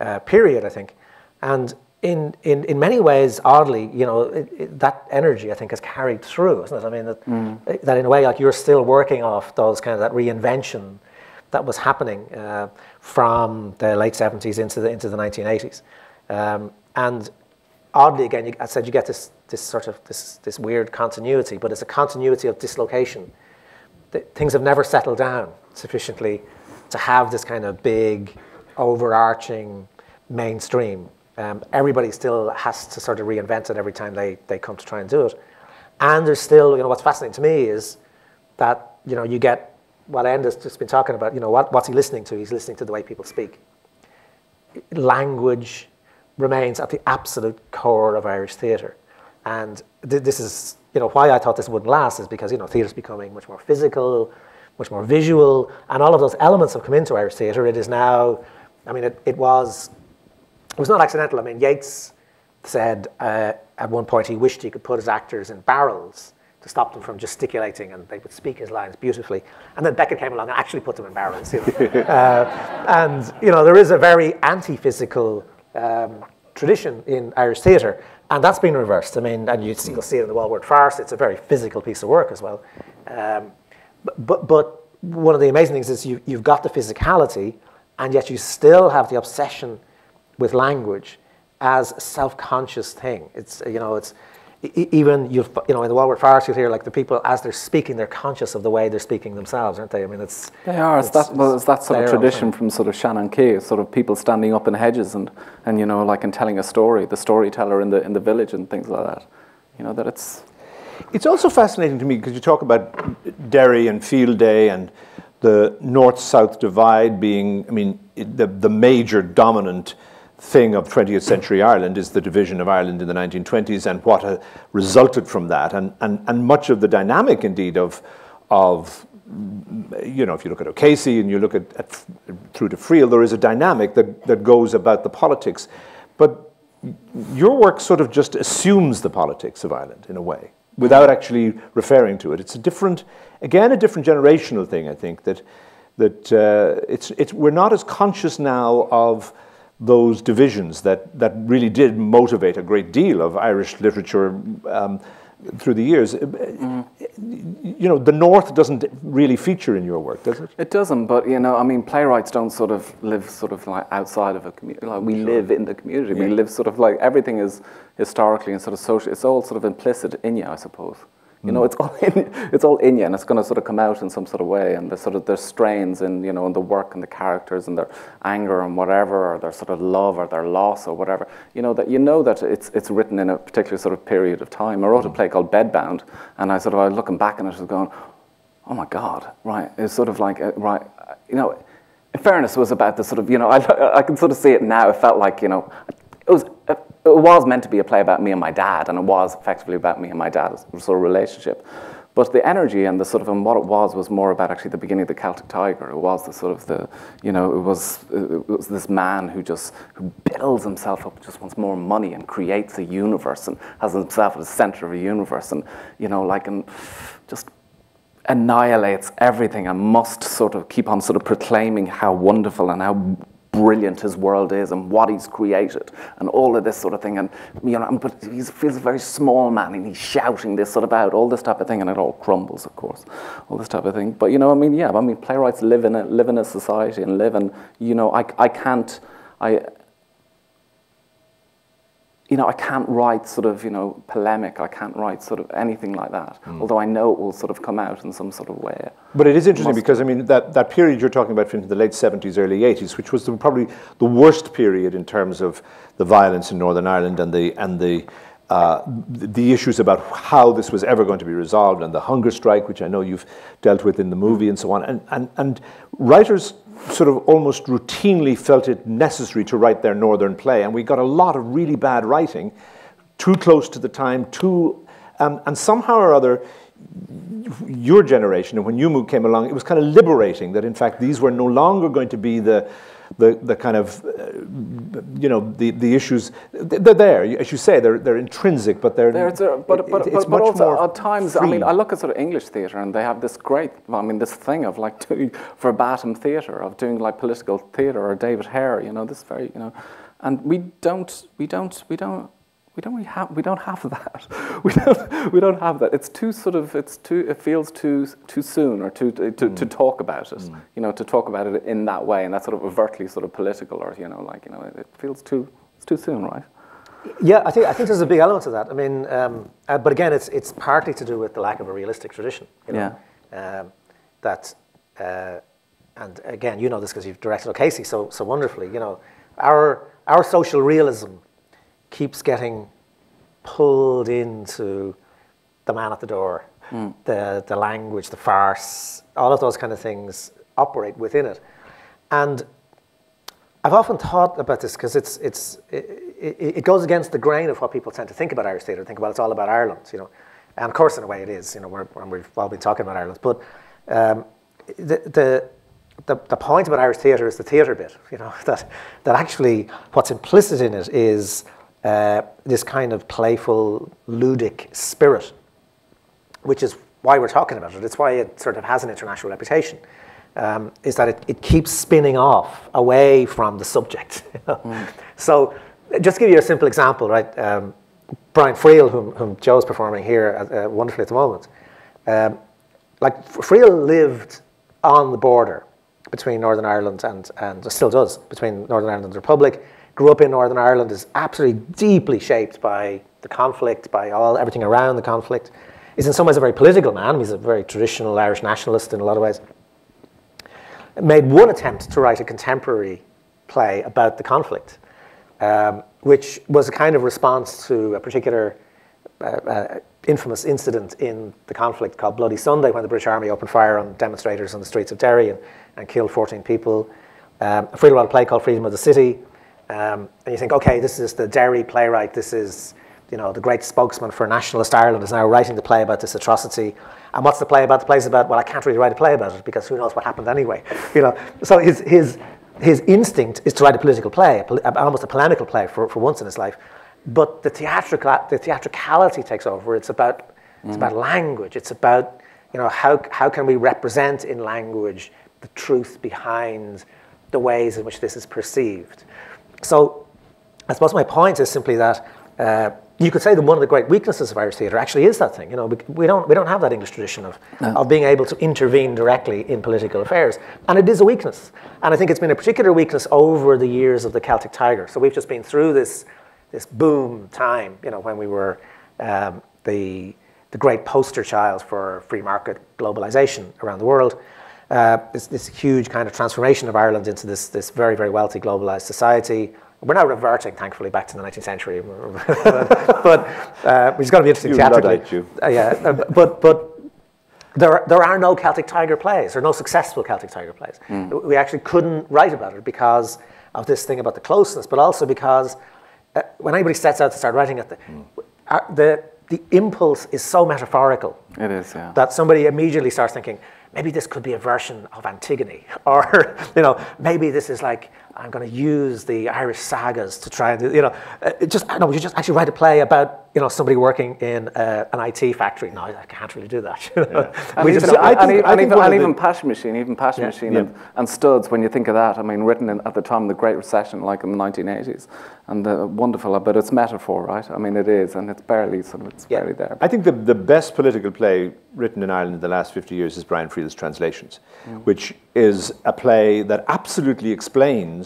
uh, period, I think. And in, in, in many ways, oddly, you know, it, it, that energy, I think, has carried through, isn't it? I mean, that, mm. that in a way, like you're still working off those kind of that reinvention that was happening uh, from the late 70s into the, into the 1980s. Um, and oddly, again, you, I said you get this, this sort of this, this weird continuity, but it's a continuity of dislocation things have never settled down sufficiently to have this kind of big, overarching mainstream. Um, everybody still has to sort of reinvent it every time they, they come to try and do it. And there's still, you know, what's fascinating to me is that, you know, you get what Enda's just been talking about, you know, what, what's he listening to? He's listening to the way people speak. Language remains at the absolute core of Irish theatre. And th- this is, you know, why I thought this wouldn't last is because, you know, theatre's becoming much more physical, much more visual, and all of those elements have come into Irish theatre. It is now, I mean, it, it was, it was not accidental. I mean, Yeats said uh, at one point he wished he could put his actors in barrels to stop them from gesticulating and they would speak his lines beautifully. And then Beckett came along and actually put them in barrels. You know? uh, and, you know, there is a very anti-physical um, tradition in Irish theatre, and that's been reversed. I mean, and you see, you'll see it in the Walworth Farce, it's a very physical piece of work as well. Um, but, but, but, one of the amazing things is you, you've got the physicality, and yet you still have the obsession with language as a self-conscious thing. It's, you know, it's, even you've, you know, in the Walworth Farce, you hear like the people as they're speaking, they're conscious of the way they're speaking themselves, aren't they? I mean, it's they are. It's, it's that well, it's that sort of tradition from sort of seanchaí, sort of people standing up in hedges and and you know, like and telling a story, the storyteller in the in the village and things like that. You know that it's. It's also fascinating to me because you talk about Derry and Field Day and the north-south divide being, I mean, the the major dominant thing of 20th century Ireland is the division of Ireland in the 1920s and what uh, resulted from that. And, and, and much of the dynamic, indeed, of, of you know, if you look at O'Casey and you look at, at through to Friel, there is a dynamic that, that goes about the politics. But your work sort of just assumes the politics of Ireland in a way, without actually referring to it. It's a different, again, a different generational thing, I think, that, that uh, it's, it's, we're not as conscious now of those divisions that, that really did motivate a great deal of Irish literature um, through the years. Mm. You know, the North doesn't really feature in your work, does it? It doesn't, but you know, I mean, playwrights don't sort of live sort of like outside of a community. Like we sure. live in the community. Yeah. We live sort of like everything is historically and sort of social. It's all sort of implicit in you, I suppose. You know, hmm. it's all in, it's all in you, and it's going to sort of come out in some sort of way. And there's sort of there's strains in you know in the work and the characters and their anger and whatever, or their sort of love or their loss or whatever. You know that you know that it's it's written in a particular sort of period of time. I wrote a hmm. play called Bedbound, and I sort of I was looking back and I was going, oh my god, right? It's sort of like uh, right, you know. In fairness, it was about the sort of you know I I can sort of see it now. It felt like you know it was it was meant to be a play about me and my dad, and it was effectively about me and my dad's sort of relationship. But the energy and the sort of and what it was was more about actually the beginning of the Celtic Tiger. It was the sort of the you know it was it was this man who just who builds himself up, just wants more money and creates a universe and has himself at the center of a universe and you know like and just annihilates everything and must sort of keep on sort of proclaiming how wonderful and how brilliant his world is and what he's created and all of this sort of thing. And you know, but he feels a very small man and he's shouting this sort of out, all this type of thing, and it all crumbles, of course, all this type of thing. But you know, I mean, yeah, I mean, playwrights live in a live in a society and live in, you know, I I can't I you know, I can't write sort of, you know, polemic. I can't write sort of anything like that. Mm. Although I know it will sort of come out in some sort of way. But it is interesting because I mean that, that period you're talking about from the late 70s, early 80s, which was the, probably the worst period in terms of the violence in Northern Ireland and the and the uh, the issues about how this was ever going to be resolved and the hunger strike, which I know you've dealt with in the movie and so on. And, and, and writers sort of almost routinely felt it necessary to write their northern play. And we got a lot of really bad writing, too close to the time, too, um, and somehow or other, your generation and when you came along, it was kind of liberating that in fact these were no longer going to be the the, the kind of, uh, you know, the, the issues, they're there. As you say, they're, they're intrinsic, but they're. There's a, but, but, it's but, but also at times, free. I mean, I look at sort of English theatre and they have this great, I mean, this thing of like doing verbatim theatre, of doing like political theatre or David Hare, you know, this very, you know, and we don't, we don't, we don't, we don't really have we don't have that. We don't we don't have that. It's too sort of it's too it feels too too soon or too to, mm. to talk about it. Mm. You know, to talk about it in that way and that's sort of overtly sort of political or you know like you know it, feels too it's too soon, right? Yeah, I think I think there's a big element of that. I mean, um, uh, but again, it's it's partly to do with the lack of a realistic tradition. You know? Yeah. Um, that. Uh, and again, you know this because you've directed O'Casey so so wonderfully. You know, our our social realism keeps getting pulled into the man at the door the, the language, the farce, all of those kind of things operate within it. And I've often thought about this because it's, it's, it, it, goes against the grain of what people tend to think about Irish theatre, think about it's all about Ireland, you know. And of course, in a way, it is, you know, we're, we've all been talking about Ireland. But um, the, the, the, the point about Irish theatre is the theatre bit, you know, that, that actually what's implicit in it is uh, this kind of playful, ludic spirit, which is why we're talking about it. It's why it sort of has an international reputation, um, is that it, it keeps spinning off away from the subject. mm. So just give you a simple example, right, um, Brian Friel, whom, whom Joe's performing here uh, wonderfully at the moment, um, like Friel lived on the border between Northern Ireland and, and still does, between Northern Ireland and the Republic. Grew up in Northern Ireland, is absolutely deeply shaped by the conflict, by all everything around the conflict. He's in some ways a very political man. He's a very traditional Irish nationalist in a lot of ways. Made one attempt to write a contemporary play about the conflict, um, which was a kind of response to a particular uh, uh, infamous incident in the conflict called Bloody Sunday when the British Army opened fire on demonstrators on the streets of Derry and, and killed 14 people. Um, a freedom play called Freedom of the City. Um, and you think, okay, this is the Derry playwright, this is you know, the great spokesman for nationalist Ireland is now writing the play about this atrocity. And what's the play about? The play's about, well, I can't really write a play about it because who knows what happened anyway. You know, so his, his, his instinct is to write a political play, almost a polemical play for, for once in his life. But the, theatrical, the theatricality takes over. It's about, mm. it's about language. It's about, you know, how, how can we represent in language the truth behind the ways in which this is perceived. So I suppose my point is simply that uh, you could say that one of the great weaknesses of Irish theatre actually is that thing. You know, we don't, we don't have that English tradition of, no. of being able to intervene directly in political affairs. And it is a weakness. And I think it's been a particular weakness over the years of the Celtic Tiger. So we've just been through this, this boom time, you know, when we were um, the, the great poster child for free market globalization around the world. Uh, this, this huge kind of transformation of Ireland into this, this very, very wealthy globalized society we're now reverting, thankfully, back to the 19th century. but uh, it's going to be interesting you theatrically. You. Uh, yeah, uh, but but there there are no Celtic Tiger plays. There are no successful Celtic Tiger plays. Mm. We actually couldn't write about it because of this thing about the closeness, but also because uh, when anybody sets out to start writing it, the, mm. the the impulse is so metaphorical. It is, yeah. That somebody immediately starts thinking, maybe this could be a version of Antigone, or you know, maybe this is like I'm going to use the Irish sagas to try and, you know, uh, just, no, you just actually write a play about, you know, somebody working in uh, an IT factory. No, I can't really do that. and, even, and, even, and even Passion Machine, even Passion yeah, Machine yeah. And, and, Studs, when you think of that, I mean, written in, at the time of the Great Recession, like in the 1980s, and the wonderful, but it's metaphor, right? I mean, it is, and it's barely, sort of, it's yeah. barely there. I think the, the best political play written in Ireland in the last 50 years is Brian Friel's Translations, mm. which is a play that absolutely explains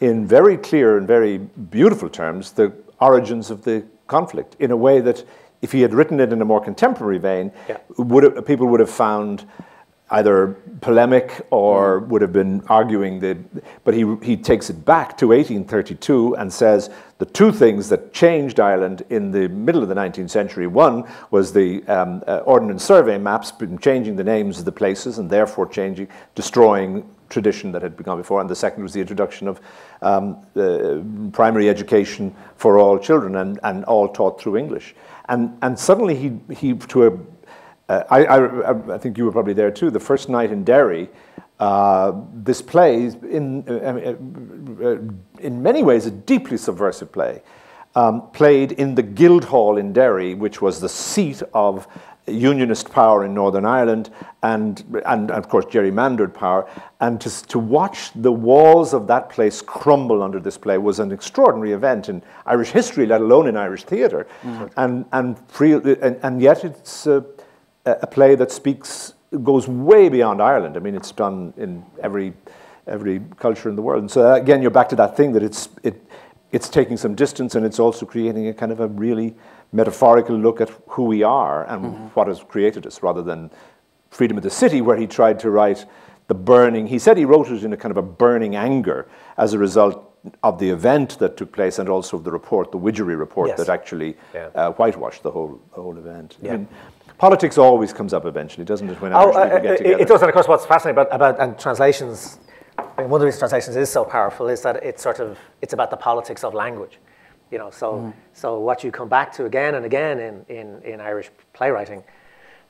in very clear and very beautiful terms the origins of the conflict in a way that if he had written it in a more contemporary vein, yeah. would have, people would have found either polemic or would have been arguing the but he he takes it back to 1832 and says the two things that changed Ireland in the middle of the 19th century one was the um, uh, ordnance survey maps changing the names of the places and therefore changing destroying tradition that had begun before and the second was the introduction of um, uh, primary education for all children and, and all taught through English and and suddenly he he to a uh, I, I, I, think you were probably there too. The first night in Derry, uh, this play, in, uh, uh, in many ways, a deeply subversive play, um, played in the Guildhall in Derry, which was the seat of unionist power in Northern Ireland and, and, of course, gerrymandered power. And to, to watch the walls of that place crumble under this play was an extraordinary event in Irish history, let alone in Irish theatre. Mm. And, and, and, and, yet it's. Uh, a play that speaks goes way beyond Ireland. I mean, it's done in every every culture in the world. And so again, you're back to that thing that it's it it's taking some distance and it's also creating a kind of a really metaphorical look at who we are and mm-hmm. what has created us, rather than Freedom of the City, where he tried to write the burning. He said he wrote it in a kind of a burning anger as a result of the event that took place and also the report, the Widgery report, yes. that actually yeah. uh, whitewashed the whole the whole event. Yeah. I mean, Politics always comes up eventually, doesn't it? When Oh, uh, people uh, get it, together. it does, and of course, what's fascinating about, about and translations, I mean, one of the reasons translations is so powerful is that it's sort of it's about the politics of language, you know. So, so what you come back to again and again in in, in Irish playwriting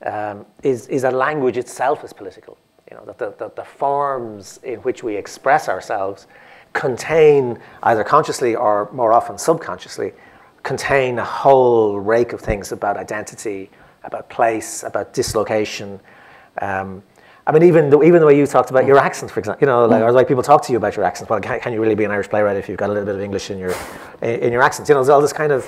um, is is that language itself is political. You know, that the, the, the forms in which we express ourselves contain either consciously or more often subconsciously contain a whole rake of things about identity, about place, about dislocation. Um, I mean, even the, even the way you talked about your accent, for example, you know, like, or the way people talk to you about your accent. Well, can, can you really be an Irish playwright if you've got a little bit of English in your in, your accent? You know, there's all this kind of,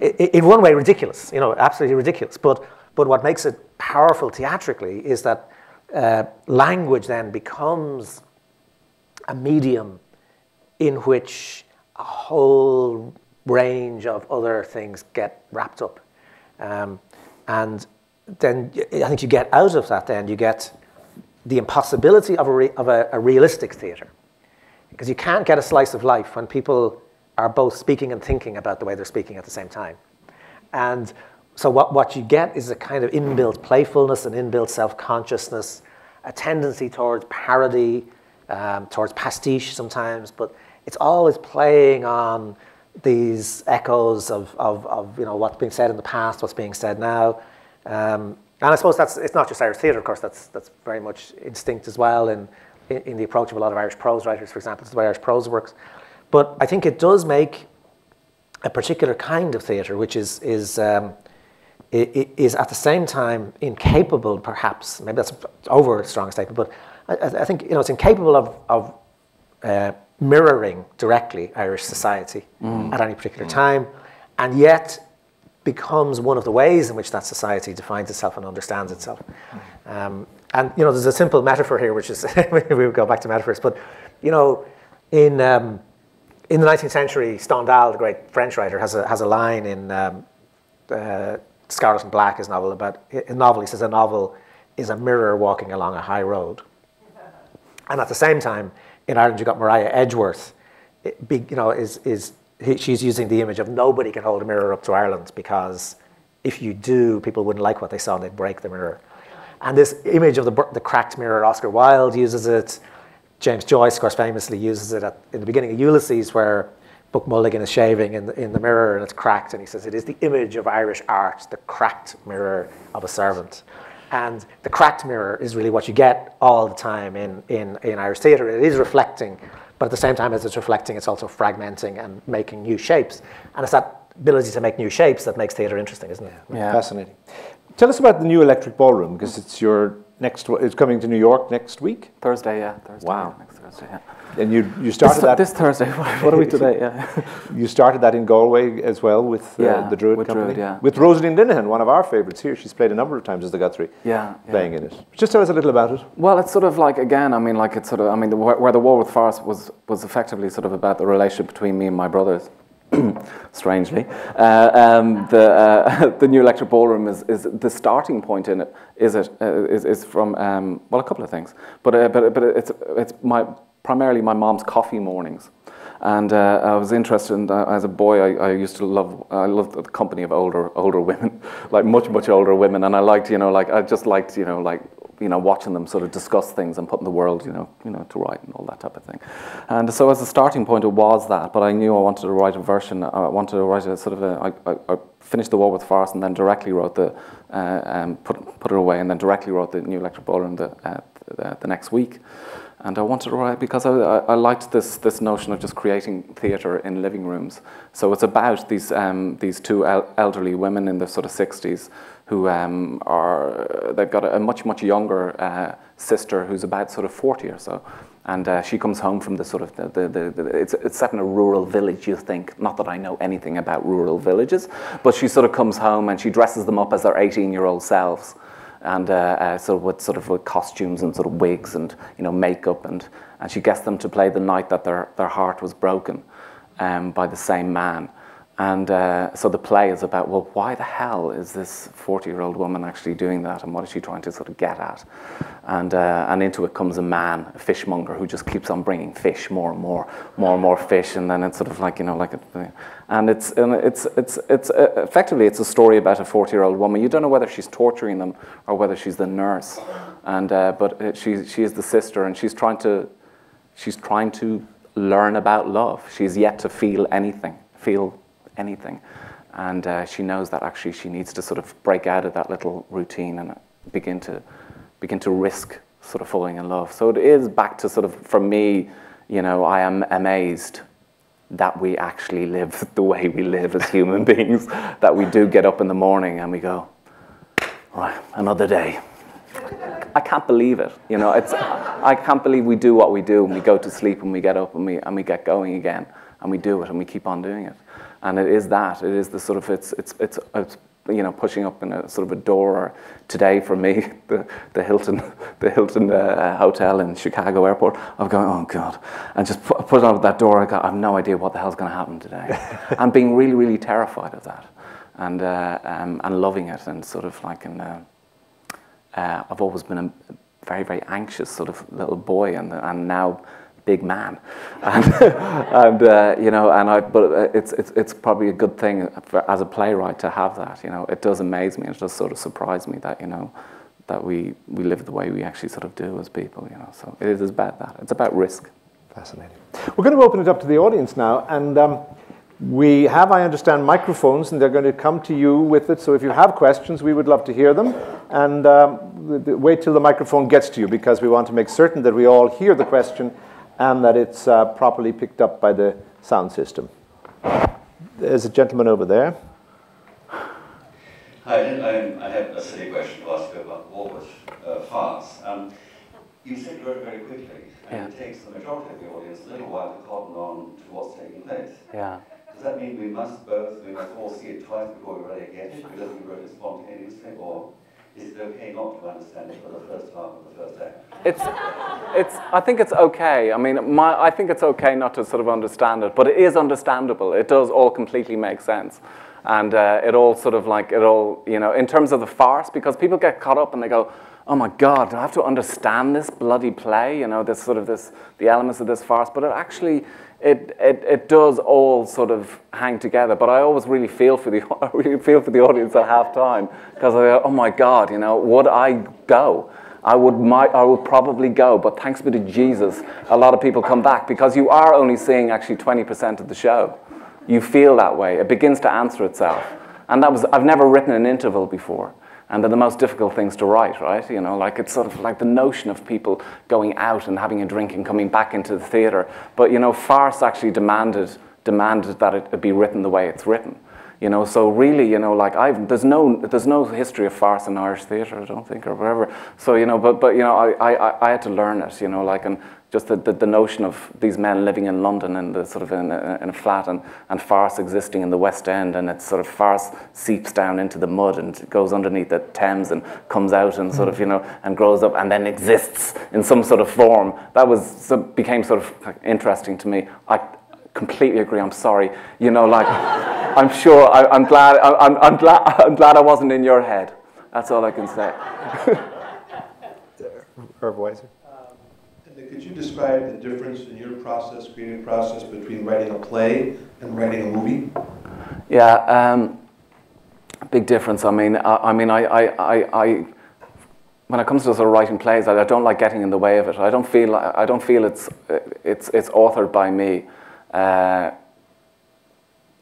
in one way, ridiculous. You know, absolutely ridiculous. But but what makes it powerful theatrically is that uh, language then becomes a medium in which a whole range of other things get wrapped up. Um, and then I think you get out of that, then you get the impossibility of a, re- of a, a realistic theatre. Because you can't get a slice of life when people are both speaking and thinking about the way they're speaking at the same time. And so what, what you get is a kind of inbuilt playfulness, an inbuilt self-consciousness, a tendency towards parody, um, towards pastiche sometimes, but it's always playing on these echoes of, of, of you know, what's being said in the past, what's being said now. Um, and I suppose that's, it's not just Irish theatre, of course, that's, that's very much instinct as well in, in, in the approach of a lot of Irish prose writers, for example, it's the way Irish prose works. But I think it does make a particular kind of theatre, which is, is, um, is at the same time incapable, perhaps, maybe that's over a strong statement, but I, I think you know, it's incapable of, of uh, mirroring directly Irish society at any particular time, and yet becomes one of the ways in which that society defines itself and understands itself. Um, and you know, there's a simple metaphor here, which is we go back to metaphors, but you know, in um, in the 19th century, Stendhal, the great French writer, has a has a line in um, uh, Scarlet and Black, his novel about a novel. He says a novel is a mirror walking along a high road. And at the same time, in Ireland, you've got Maria Edgeworth. It you know, is, is he, she's using the image of nobody can hold a mirror up to Ireland because if you do, people wouldn't like what they saw and they'd break the mirror. And this image of the, the cracked mirror, Oscar Wilde uses it. James Joyce, of course, famously uses it at, in the beginning of Ulysses, where Buck Mulligan is shaving in the, in the mirror and it's cracked, and he says it is the image of Irish art, the cracked mirror of a servant. And the cracked mirror is really what you get all the time in, in, in Irish theatre. It is reflecting, but at the same time as it's reflecting, it's also fragmenting and making new shapes. And it's that ability to make new shapes that makes theatre interesting, isn't it? Yeah. Fascinating. Tell us about the new Electric Ballroom because it's your next. It's coming to New York next week, Thursday, yeah. Thursday, Wow. yeah, Next Thursday, yeah. and you you started this, that. this Thursday. What are we today? Yeah. You started that in Galway as well with uh, Yeah, the Druid with Company. Druid, yeah. With Rosaleen Linehan, one of our favourites here. She's played a number of times as the Guthrie, Yeah, yeah. playing in it. Just tell us a little about it. Well, it's sort of like again. I mean, like it's sort of. I mean, the, where where the Walworth Farce was was effectively sort of about the relationship between me and my brothers. Strangely, uh, um, the uh, the new electric ballroom is, is the starting point in it. Is it uh, is, is from um, well a couple of things, but uh, but but it's it's my primarily my mom's coffee mornings. And uh, I was interested in, uh, as a boy. I, I used to love. I loved the company of older, older women, like much, much older women. And I liked, you know, like I just liked, you know, like you know, watching them sort of discuss things and putting the world, you know, you know, to right and all that type of thing. And so as a starting point, it was that. But I knew I wanted to write a version. I wanted to write a sort of a. I, I, I finished the Walworth farce and then directly wrote the, uh, um, put put it away and then directly wrote the new electric ballroom the, uh, the, the next week. And I wanted to write because I, I, liked this, this notion of just creating theatre in living rooms. So it's about these, um, these two el- elderly women in the sort of 60s who um, are, they've got a, a much, much younger uh, sister who's about sort of 40 or so. And uh, she comes home from the sort of, the, the, the, the, it's, it's set in a rural village, you think. Not that I know anything about rural villages, but she sort of comes home and she dresses them up as their 18 year old selves and uh, uh, sort of with sort of with costumes and sort of wigs and you know makeup. And and she gets them to play the night that their their heart was broken um, by the same man and uh, so the play is about, well, why the hell is this 40 year old woman actually doing that? And what is she trying to sort of get at? And, uh, and into it comes a man, a fishmonger, who just keeps on bringing fish, more and more, more and more fish. And then it's sort of like, you know, like, a, and it's, and it's, it's, it's uh, effectively, it's a story about a 40 year old woman. You don't know whether she's torturing them or whether she's the nurse. And, uh, but she, she is the sister, and she's trying to, she's trying to learn about love. She's yet to feel anything, feel anything. And uh, she knows that actually she needs to sort of break out of that little routine and begin to, begin to risk sort of falling in love. So it is back to sort of, for me, you know, I am amazed that we actually live the way we live as human beings, that we do get up in the morning and we go, right, another day. I can't believe it. You know, it's, I can't believe we do what we do and we go to sleep and we get up and we, and we get going again and we do it and we keep on doing it and it is that. It is the sort of it's it's it's, it's you know pushing up in a sort of a door. Or today for me, the the Hilton the Hilton uh, hotel in Chicago Airport. I'm going, oh god, and just put, put out that door. I, got, I have no idea what the hell's going to happen today. I'm being really really terrified of that, and uh, um, and loving it, and sort of like in. Uh, uh I've always been a very very anxious sort of little boy, and and now big man, and, and uh, you know, and I, but it's, it's, it's probably a good thing for, as a playwright to have that. You know, it does amaze me. It does sort of surprise me that you know that we, we live the way we actually sort of do as people. You know, so it is about that. It's about risk. Fascinating. We're going to open it up to the audience now, and. Um, we have, I understand, microphones, and they're going to come to you with it. So if you have questions, we would love to hear them. And um, wait till the microphone gets to you because we want to make certain that we all hear the question and that it's uh, properly picked up by the sound system. There's a gentleman over there. Hi, I, I have a silly question to ask you about Walworth uh, farce. Um, you said you wrote very quickly, and yeah. it takes the majority of the audience a little while to cotton on to what's taking place. Yeah. Does that mean we must both, we must all see it twice before we really get it, because we wrote it spontaneously, or is it okay not to understand it for the first half of the first act? It's, it's, I think it's okay. I mean, my, I think it's okay not to sort of understand it, but it is understandable. It does all completely make sense. And uh, it all sort of like, it all, you know, in terms of the farce, because people get caught up and they go, oh my God, I have to understand this bloody play? You know, this sort of this, the elements of this farce. But it actually, it, it, it does all sort of hang together. But I always really feel for the, I really feel for the audience at halftime because I go, oh my God, you know, would I go? I would, might, I would probably go, but thanks be to Jesus, a lot of people come back because you are only seeing actually 20% of the show. You feel that way. It begins to answer itself. And that was, I've never written an interval before and they're the most difficult things to write, right? You know, like it's sort of like the notion of people going out and having a drink and coming back into the theatre. But you know, farce actually demanded demanded that it be written the way it's written. You know, so really, you know, like I've there's no there's no history of farce in Irish theatre, I don't think, or whatever. So you know, but but you know, I I, I had to learn it. You know, like and just the, the, the, notion of these men living in London and the sort of in a, in a, flat and, and farce existing in the West End and it's sort of farce seeps down into the mud and goes underneath the Thames and comes out and sort of, mm. you know, and grows up and then exists in some sort of form. That was, so became sort of interesting to me. I completely agree, I'm sorry. You know, like, I'm sure, I, am glad, I, I'm, I'm, glad, I'm glad I wasn't in your head. That's all I can say. Irv Weiser could you describe the difference in your process, creative process, between writing a play and writing a movie? Yeah, um, big difference. I mean, I, I mean, I, I, I, when it comes to sort of writing plays, I, I, don't like getting in the way of it. I don't feel, I don't feel it's, it's, it's authored by me. Uh,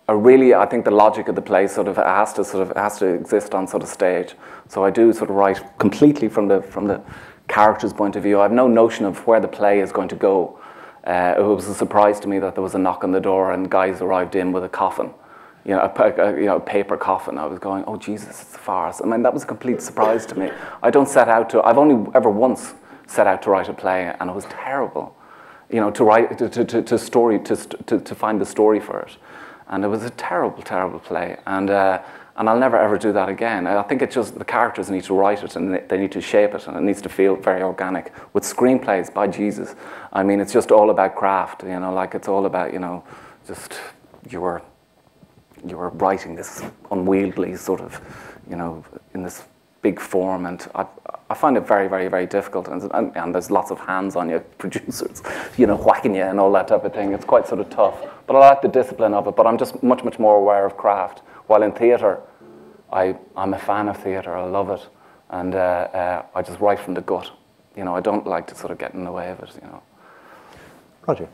really, I think the logic of the play sort of has to sort of has to exist on sort of stage. So I do sort of write completely from the from the character's point of view. I have no notion of where the play is going to go. Uh, it was a surprise to me that there was a knock on the door and guys arrived in with a coffin, you know, a, a, you know, a paper coffin. I was going, oh Jesus, it's a farce. I mean, that was a complete surprise to me. I don't set out to. I've only ever once set out to write a play, and it was terrible. You know, to write to, to, to story to, to to find the story for it, and it was a terrible, terrible play. And uh, and I'll never ever do that again. I think it's just the characters need to write it and they need to shape it and it needs to feel very organic. With screenplays, by Jesus, I mean, it's just all about craft, you know, like it's all about, you know, just your, you're writing this unwieldy sort of, you know, in this big form, and I, I find it very, very, very difficult. And, and, and, there's lots of hands on you, producers, you know, whacking you and all that type of thing. It's quite sort of tough. But I like the discipline of it. But I'm just much, much more aware of craft. While in theatre, I, I'm a fan of theatre. I love it, and uh, uh, I just write from the gut. You know, I don't like to sort of get in the way of it. You know. Roger.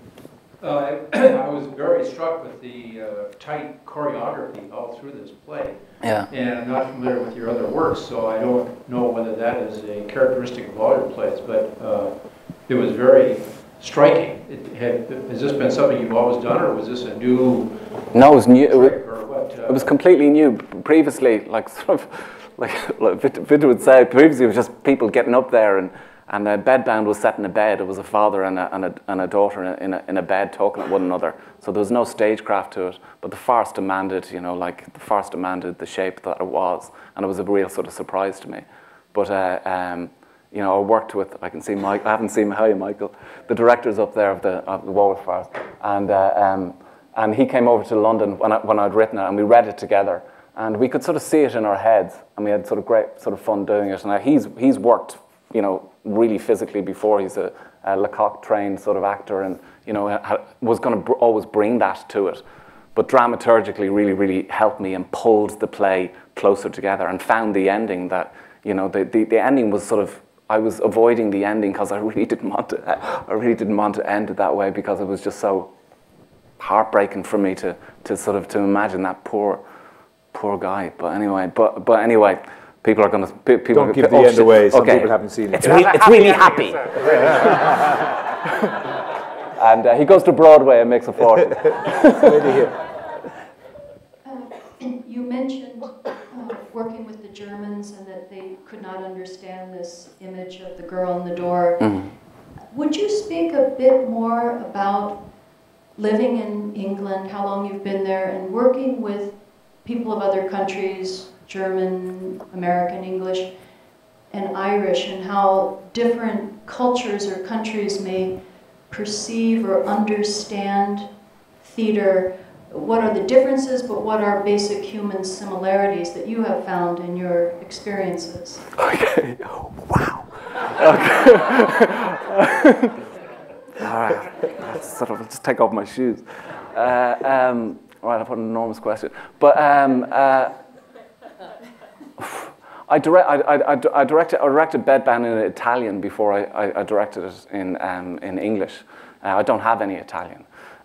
Uh, I was very struck with the uh, tight choreography all through this play. Yeah. And I'm not familiar with your other works, so I don't know whether that is a characteristic of all your plays, but uh, it was very striking. It had, has this been something you've always done, or was this a new No, it was new. It was, what? uh, it was completely new. Previously, like sort of, like, like Victor would say, previously it was just people getting up there and and a bedbound was set in a bed. It was a father and a, and a, and a daughter in a, in, a, bed talking at one another. So there was no stagecraft to it. But the farce demanded, you know, like the farce demanded the shape that it was. And it was a real sort of surprise to me. But, uh, um, you know, I worked with, I can see Mike, I haven't seen, hi Michael, the director's up there of the, of the Walworth Farce. And, uh, um, and he came over to London when, I, when I'd written it and we read it together. And we could sort of see it in our heads. And we had sort of great sort of fun doing it. And uh, he's, he's worked, you know, really physically before. He's a, a Lecoq trained sort of actor and, you know, was going to br- always bring that to it. But dramaturgically really, really helped me and pulled the play closer together and found the ending that, you know, the, the, the ending was sort of, I was avoiding the ending because I really didn't want to, I really didn't want to end it that way because it was just so heartbreaking for me to, to sort of, to imagine that poor, poor guy. But anyway, but, but anyway, people are going to, people Don't are give oh, the end away. Some okay. people haven't seen it. It's, re- it's really happy. and uh, he goes to Broadway and makes a fortune. Lady. You mentioned uh, working with the Germans and that they could not understand this image of the girl in the door. Would you speak a bit more about living in England, how long you've been there, and working with people of other countries, German, American, English, and Irish, and how different cultures or countries may perceive or understand theater? What are the differences, but what are basic human similarities that you have found in your experiences? Okay. Wow. Okay. All right. Let's sort of just take off my shoes. Uh, um, right, I put an enormous question, but um, uh, I, direct, I, I, I, directed I directed Bedbound in Italian before I, I, I directed it in um, in English. Uh, I don't have any Italian.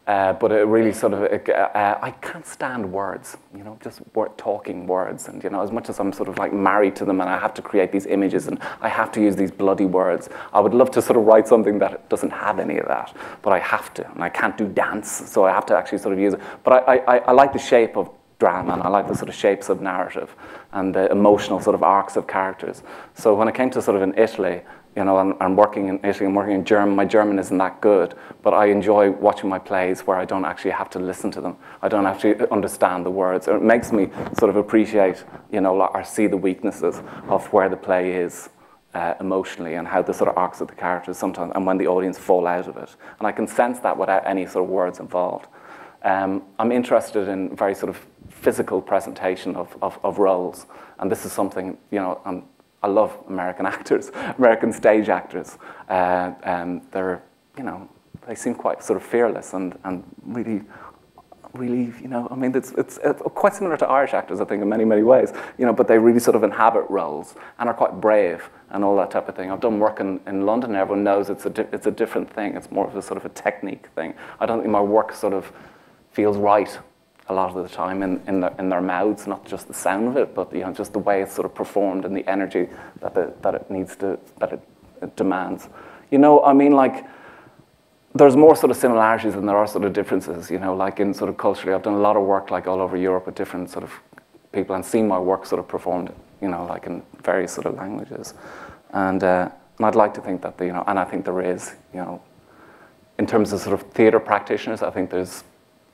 Uh, but it really sort of, it, uh, I can't stand words, you know, just word, talking words. And, you know, as much as I'm sort of like married to them and I have to create these images and I have to use these bloody words, I would love to sort of write something that doesn't have any of that, but I have to. And I can't do dance, so I have to actually sort of use it. But I, I, I like the shape of drama and I like the sort of shapes of narrative and the emotional sort of arcs of characters. So when it came to sort of in Italy, you know, I'm, I'm working in Italy, I'm working in German, my German isn't that good, but I enjoy watching my plays where I don't actually have to listen to them. I don't actually understand the words. It makes me sort of appreciate, you know, or see the weaknesses of where the play is uh, emotionally and how the sort of arcs of the characters sometimes, and when the audience fall out of it. And I can sense that without any sort of words involved. Um, I'm interested in very sort of physical presentation of, of, of roles, and this is something, you know, I'm, I love American actors, American stage actors. Uh, um, they're, you know, they seem quite sort of fearless and, and really, really, you know, I mean, it's, it's, it's quite similar to Irish actors, I think, in many, many ways, you know, but they really sort of inhabit roles and are quite brave and all that type of thing. I've done work in, in London, everyone knows it's a, it's a different thing. It's more of a sort of a technique thing. I don't think my work sort of feels right a lot of the time in, in, their, in their mouths, not just the sound of it, but you know, just the way it's sort of performed and the energy that, the, that it needs to, that it, it demands. You know, I mean, like, there's more sort of similarities than there are sort of differences, you know, like in sort of culturally, I've done a lot of work like all over Europe with different sort of people and seen my work sort of performed, you know, like in various sort of languages. And, uh, and I'd like to think that, the, you know, and I think there is, you know, in terms of sort of theatre practitioners, I think there's,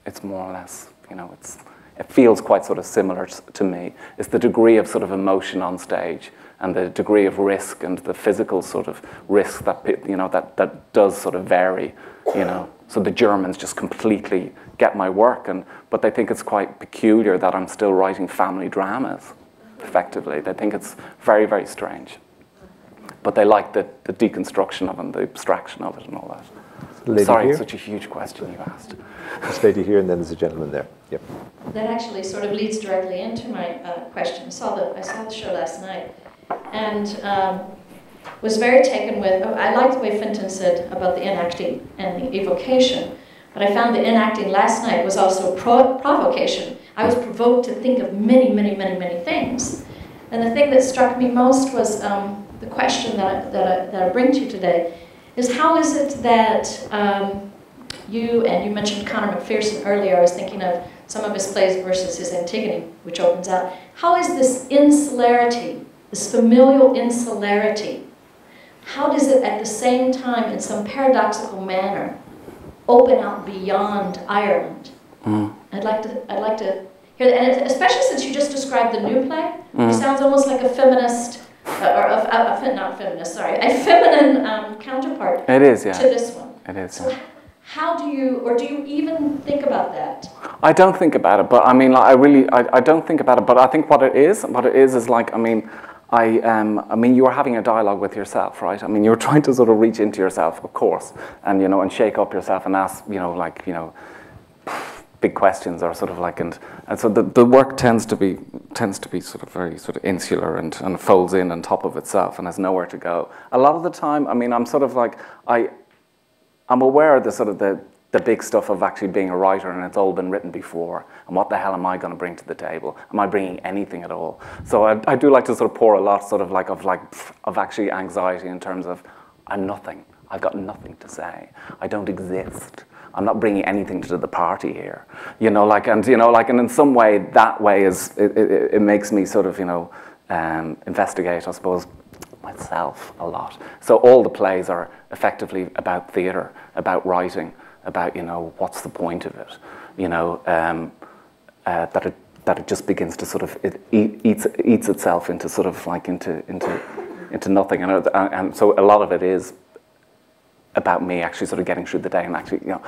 it's more or less, you know, it's, it feels quite sort of similar to me. It's the degree of sort of emotion on stage and the degree of risk and the physical sort of risk that, you know, that, that does sort of vary, you know. So the Germans just completely get my work, and but they think it's quite peculiar that I'm still writing family dramas. Effectively, they think it's very very strange. But they like the, the deconstruction of it, and the abstraction of it, and all that. Sorry, here. it's such a huge question you asked. This lady here, and then there's a gentleman there. Yep. That actually sort of leads directly into my uh, question. I saw the I saw the show last night, and um, was very taken with. Oh, I liked the way Fintan said about the enacting and the evocation, but I found the enacting last night was also pro- provocation. I was provoked to think of many, many, many, many things, and the thing that struck me most was um, the question that I, that I, that I bring to you today is how is it that um, you and you mentioned Conor McPherson earlier. I was thinking of some of his plays versus his Antigone, which opens out. How is this insularity, this familial insularity, how does it at the same time, in some paradoxical manner, open out beyond Ireland? Mm. I'd like to. I'd like to hear that, and especially since you just described the new play, Mm. it sounds almost like a feminist, uh, or a, a, a, not feminist, sorry, a feminine um, counterpart It is, yeah. to this one. It is. So yeah. How do you, or do you even think about that? I don't think about it, but I mean, like, I really, I, I don't think about it. But I think what it is, what it is, is like, I mean, I, um, I mean, you are having a dialogue with yourself, right? I mean, you're trying to sort of reach into yourself, of course, and you know, and shake up yourself and ask, you know, like, you know, big questions or sort of like, and, and so the, the work tends to be tends to be sort of very sort of insular and, and folds in on top of itself and has nowhere to go. A lot of the time, I mean, I'm sort of like, I, I'm aware of the sort of the, the big stuff of actually being a writer and it's all been written before. And what the hell am I going to bring to the table? Am I bringing anything at all? So I, I do like to sort of pour a lot sort of like of like of actually anxiety in terms of I'm nothing. I've got nothing to say. I don't exist. I'm not bringing anything to the party here. You know, like and you know, like and in some way that way is it, it, it makes me sort of you know um, investigate, I suppose, myself a lot. So all the plays are effectively about theatre, about writing, about you know what's the point of it, you know um, uh, that it that it just begins to sort of it eat, eats eats itself into sort of like into into into nothing, and and and so a lot of it is about me actually sort of getting through the day and actually you know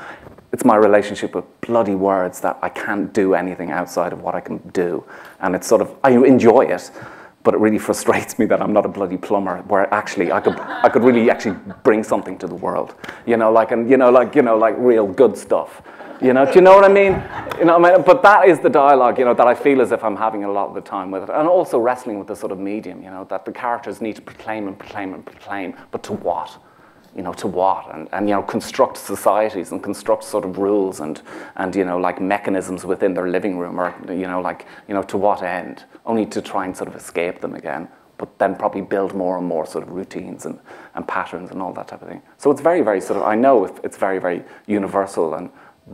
it's my relationship with bloody words that I can't do anything outside of what I can do, and it's sort of I enjoy it but it really frustrates me that I'm not a bloody plumber. Where actually I could, I could really actually bring something to the world. You know, like and you know, like you know, like real good stuff. You know, do you know what I mean? You know, I mean, but that is the dialogue. You know, that I feel as if I'm having a lot of the time with it, and also wrestling with the sort of medium. You know, that the characters need to proclaim and proclaim and proclaim, but to what? you know, to what? And, and, you know, construct societies and construct sort of rules and, and, you know, like mechanisms within their living room or, you know, like, you know, to what end? Only to try and sort of escape them again, but then probably build more and more sort of routines and, and patterns and all that type of thing. So it's very, very sort of, I know it's- very, very universal and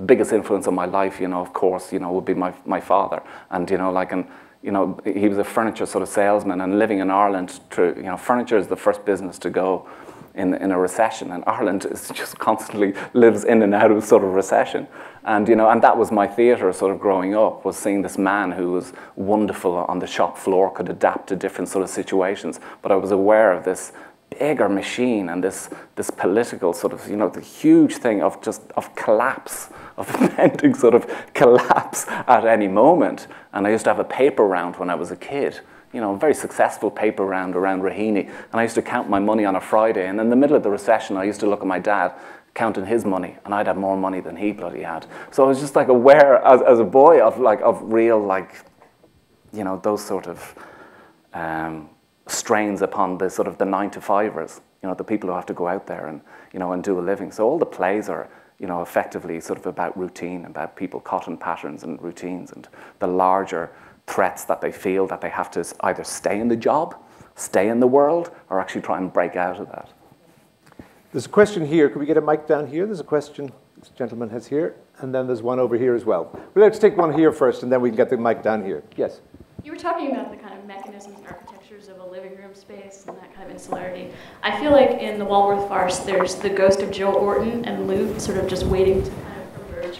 biggest influence on my life, you know, of course, you know, would be my, my father. And, you know, like, and, you know, he was a furniture sort of salesman and living in Ireland, through, you know, furniture is the first business to go in, in a recession, and Ireland is just constantly lives in and out of sort of recession. And you know, and that was my theatre sort of growing up was seeing this man who was wonderful on the shop floor, could adapt to different sort of situations. But I was aware of this bigger machine and this this political sort of you know the huge thing of just of collapse of impending sort of collapse at any moment. And I used to have a paper round when I was a kid you know, a very successful paper round around Raheny. And I used to count my money on a Friday. And in the middle of the recession, I used to look at my dad counting his money, and I'd have more money than he bloody had. So I was just like aware as, as a boy of like of real like, you know, those sort of um, strains upon the sort of the nine to fivers. You know, the people who have to go out there and you know and do a living. So all the plays are you know effectively sort of about routine, about people caught in patterns and routines, and the larger threats that they feel that they have to either stay in the job, stay in the world, or actually try and break out of that. There's a question here. Could we get a mic down here? There's a question this gentleman has here, and then there's one over here as well. Well, let's take one here first, and then we can get the mic down here. Yes. You were talking about the kind of mechanisms and architectures of a living room space and that kind of insularity. I feel like in the Walworth farce, there's the ghost of Joe Orton and Luke sort of just waiting to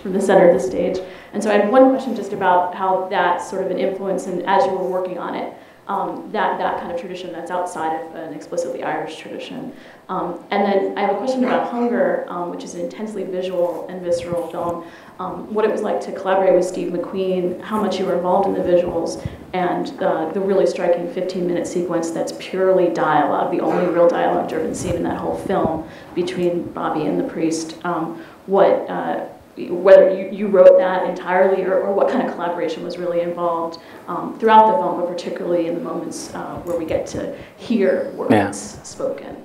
from the center of the stage. And so I had one question just about how that sort of an influence, and as you were working on it, um, that, that kind of tradition that's outside of an explicitly Irish tradition. Um, and then I have a question about Hunger, um, which is an intensely visual and visceral film. Um, what it was like to collaborate with Steve McQueen, how much you were involved in the visuals, and uh, the really striking 15-minute sequence that's purely dialogue, the only real dialogue-driven scene in that whole film between Bobby and the priest. Um, what uh, whether you, you wrote that entirely or, or what kind of collaboration was really involved um, throughout the film, but particularly in the moments uh, where we get to hear words yeah. spoken.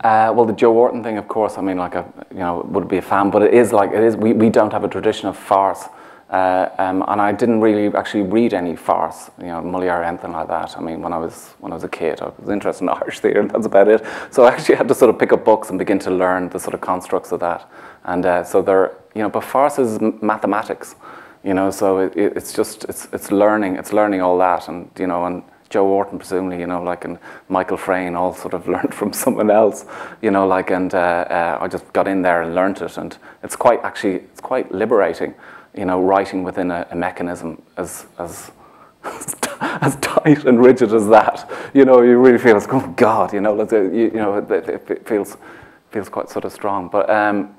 Uh, well, the Joe Orton thing, of course, I mean, like, a, you know, would be a fan, but it is like, it is, we, we don't have a tradition of farce. Uh, um, and I didn't really actually read any farce, you know, Molière or anything like that. I mean, when I was when I was a kid, I was interested in Irish theatre, and that's about it. So I actually had to sort of pick up books and begin to learn the sort of constructs of that. And uh, so there, you know, but farce is mathematics, you know. So it, it, it's just it's it's learning, it's learning all that, and you know, and Joe Orton presumably, you know, like and Michael Frayn all sort of learned from someone else, you know, like and uh, uh, I just got in there and learned it, and it's quite actually it's quite liberating you know, writing within a, a mechanism as, as, as tight and rigid as that, you know, you really feel, it's, oh God, you know, you, you know, it, it, feels, feels quite sort of strong. But, um,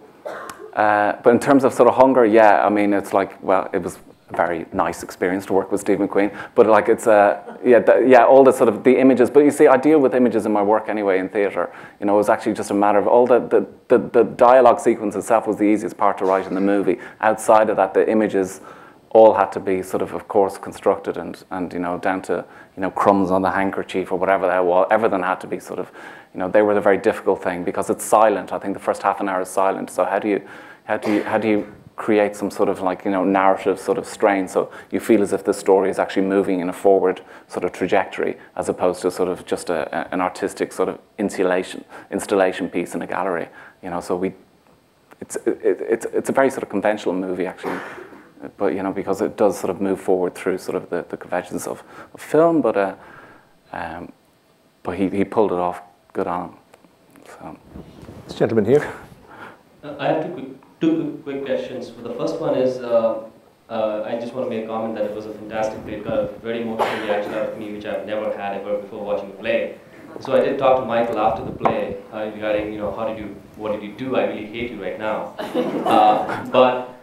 uh, but in terms of sort of hunger, yeah, I mean, it's like, well, it was very nice experience to work with Steve McQueen. But like it's a yeah, the, yeah, all the sort of the images. But you see, I deal with images in my work anyway in theatre. You know, it was actually just a matter of all the, the, the, the dialogue sequence itself was the easiest part to write in the movie. Outside of that, the images all had to be sort of, of course, constructed and, and you know, down to, you know, crumbs on the handkerchief or whatever that was. Everything had to be sort of, you know, they were the very difficult thing because it's silent. I think the first half an hour is silent. So how do you, how do you, how do you create some sort of like you know narrative sort of strain so you feel as if the story is actually moving in a forward sort of trajectory as opposed to sort of just a, a, an artistic sort of insulation installation piece in a gallery you know? So we it's it, it's it's a very sort of conventional movie actually but you know because it does sort of move forward through sort of the, the conventions of, of film but uh, um, but he, he pulled it off good on him so. This gentleman here. Uh, I have two two quick questions. The first one is, uh, uh, I just want to make a comment that it was a fantastic play. It got a very emotional reaction out of me, which I've never had ever before watching a play. So I did talk to Mikel after the play uh, regarding, you know, how did you, what did you do? I really hate you right now. Uh, but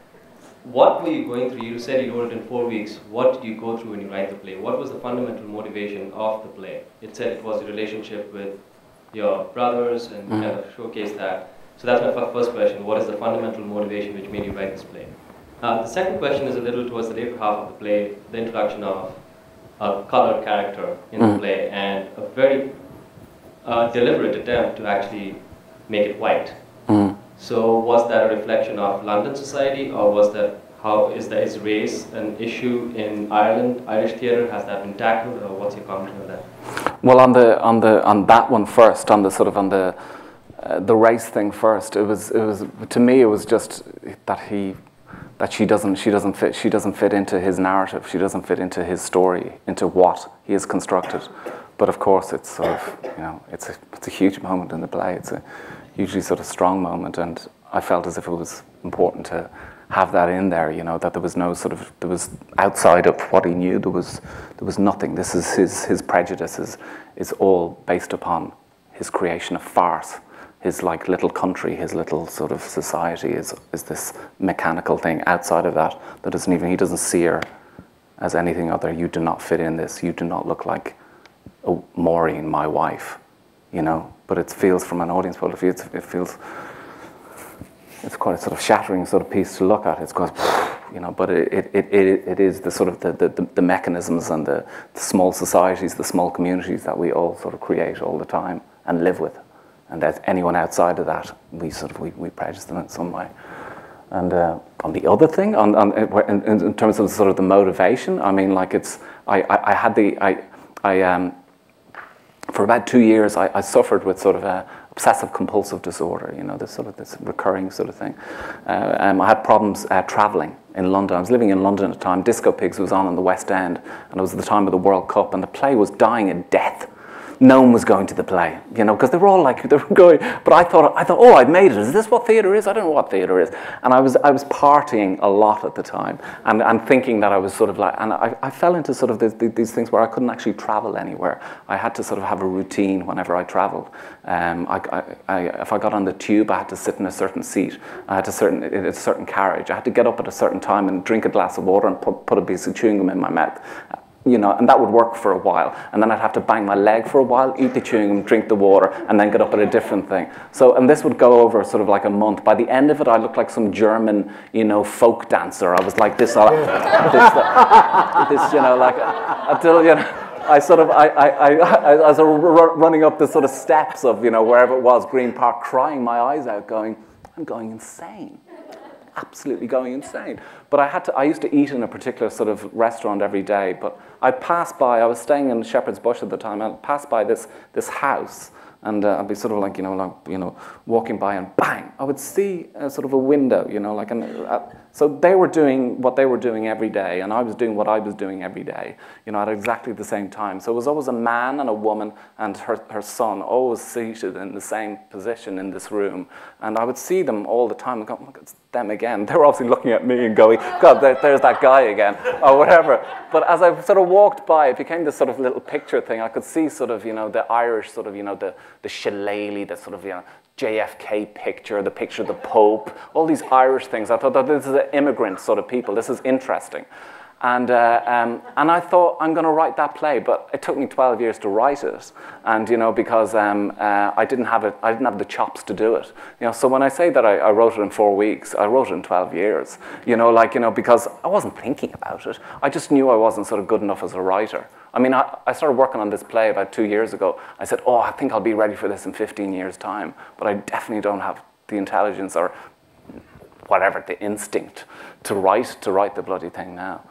what were you going through? You said you wrote it in four weeks. What did you go through when you write the play? What was the fundamental motivation of the play? It said it was a relationship with your brothers and mm -hmm. kind of showcase that. So that's my first question. What is the fundamental motivation which made you write this play? Uh, the second question is a little towards the later half of the play, the introduction of a colored character in mm. the play and a very uh, deliberate attempt to actually make it white. Mm. So was that a reflection of London society or was that how is that is race an issue in Ireland, Irish theatre? Has that been tackled or what's your comment on that? Well on the on the on that one first, on the sort of on the the race thing first. It was, it was to me, it was just that he, that she doesn't, she doesn't fit, she doesn't fit into his narrative. She doesn't fit into his story, into what he has constructed. But of course, it's sort of, you know, it's a, it's a huge moment in the play. It's a hugely sort of strong moment, and I felt as if it was important to have that in there. You know, that there was no sort of, there was outside of what he knew. There was, there was nothing. This is his, his prejudices is all based upon his creation of farce his like little country, his little sort of society is, is this mechanical thing outside of that that doesn't even, he doesn't see her as anything other. You do not fit in this. You do not look like oh, Maureen, my wife, you know. But it feels from an audience point of view, it feels, it's quite a sort of shattering sort of piece to look at. It's quite, you know, but it, it, it, it is the sort of the, the, the mechanisms and the, the small societies, the small communities that we all sort of create all the time and live with and anyone outside of that, we sort of we, we prejudice them in some way. And uh, on the other thing, on, on in, in, terms of sort of the motivation, I mean, like it's I, I, I had the I I um, for about two years I, I suffered with sort of a obsessive compulsive disorder. You know, this sort of this recurring sort of thing. Uh, um, I had problems uh, traveling in London. I was living in London at the time. Disco Pigs was on in the West End, and it was the time of the World Cup, and the play was dying a death no one was going to the play, you know, because they were all like they were going. But I thought, I thought, oh, I've made it. Is this what theatre is? I don't know what theatre is. And I was, I was partying a lot at the time, and, and thinking that I was sort of like, and I, I fell into sort of these, these things where I couldn't actually travel anywhere. I had to sort of have a routine whenever I travelled. Um, I, I, I, if I got on the tube, I had to sit in a certain seat. I had to certain in a certain carriage. I had to get up at a certain time and drink a glass of water and put, put a piece of chewing gum in my mouth you know, and that would work for a while. And then I'd have to bang my leg for a while, eat the chewing gum, drink the water, and then get up at a different thing. So, and this would go over sort of like a month. By the end of it, I looked like some German, you know, folk dancer. I was like this, uh, this, this, you know, like until you know. I sort of, I, I, I, I was running up the sort of steps of, you know, wherever it was, Green Park, crying my eyes out, going, I'm going insane absolutely going insane. But I had to, I used to eat in a particular sort of restaurant every day, but I'd pass by, I was staying in Shepherd's Bush at the time, I'd pass by this, this house, and uh, I'd be sort of like, you know, like, you know, walking by and bang, I would see a sort of a window, you know, like an, uh, so they were doing what they were doing every day, and I was doing what I was doing every day, you know, at exactly the same time. So it was always a man and a woman and her, her son always seated in the same position in this room. And I would see them all the time and go, oh it's them again. They were obviously looking at me and going, God, there, there's that guy again, or whatever. But as I sort of walked by, it became this sort of little picture thing. I could see sort of, you know, the Irish sort of, you know, the, the shillelagh, the sort of, you know, JFK picture, the picture of the Pope, all these Irish things. I thought that this is an immigrant sort of people. This is interesting. And, uh, um, and I thought, I'm going to write that play, but it took me 12 years to write it. And, you know, because um, uh, I, didn't have it, I didn't have the chops to do it. You know, so when I say that I, I, wrote it in four weeks, I wrote it in 12 years. You know, like, you know, because I wasn't thinking about it. I just knew I wasn't sort of good enough as a writer. I mean, I, I started working on this play about two years ago. I said, oh, I think I'll be ready for this in 15 years' time. But I definitely don't have the intelligence or whatever, the instinct to write, to write the bloody thing now.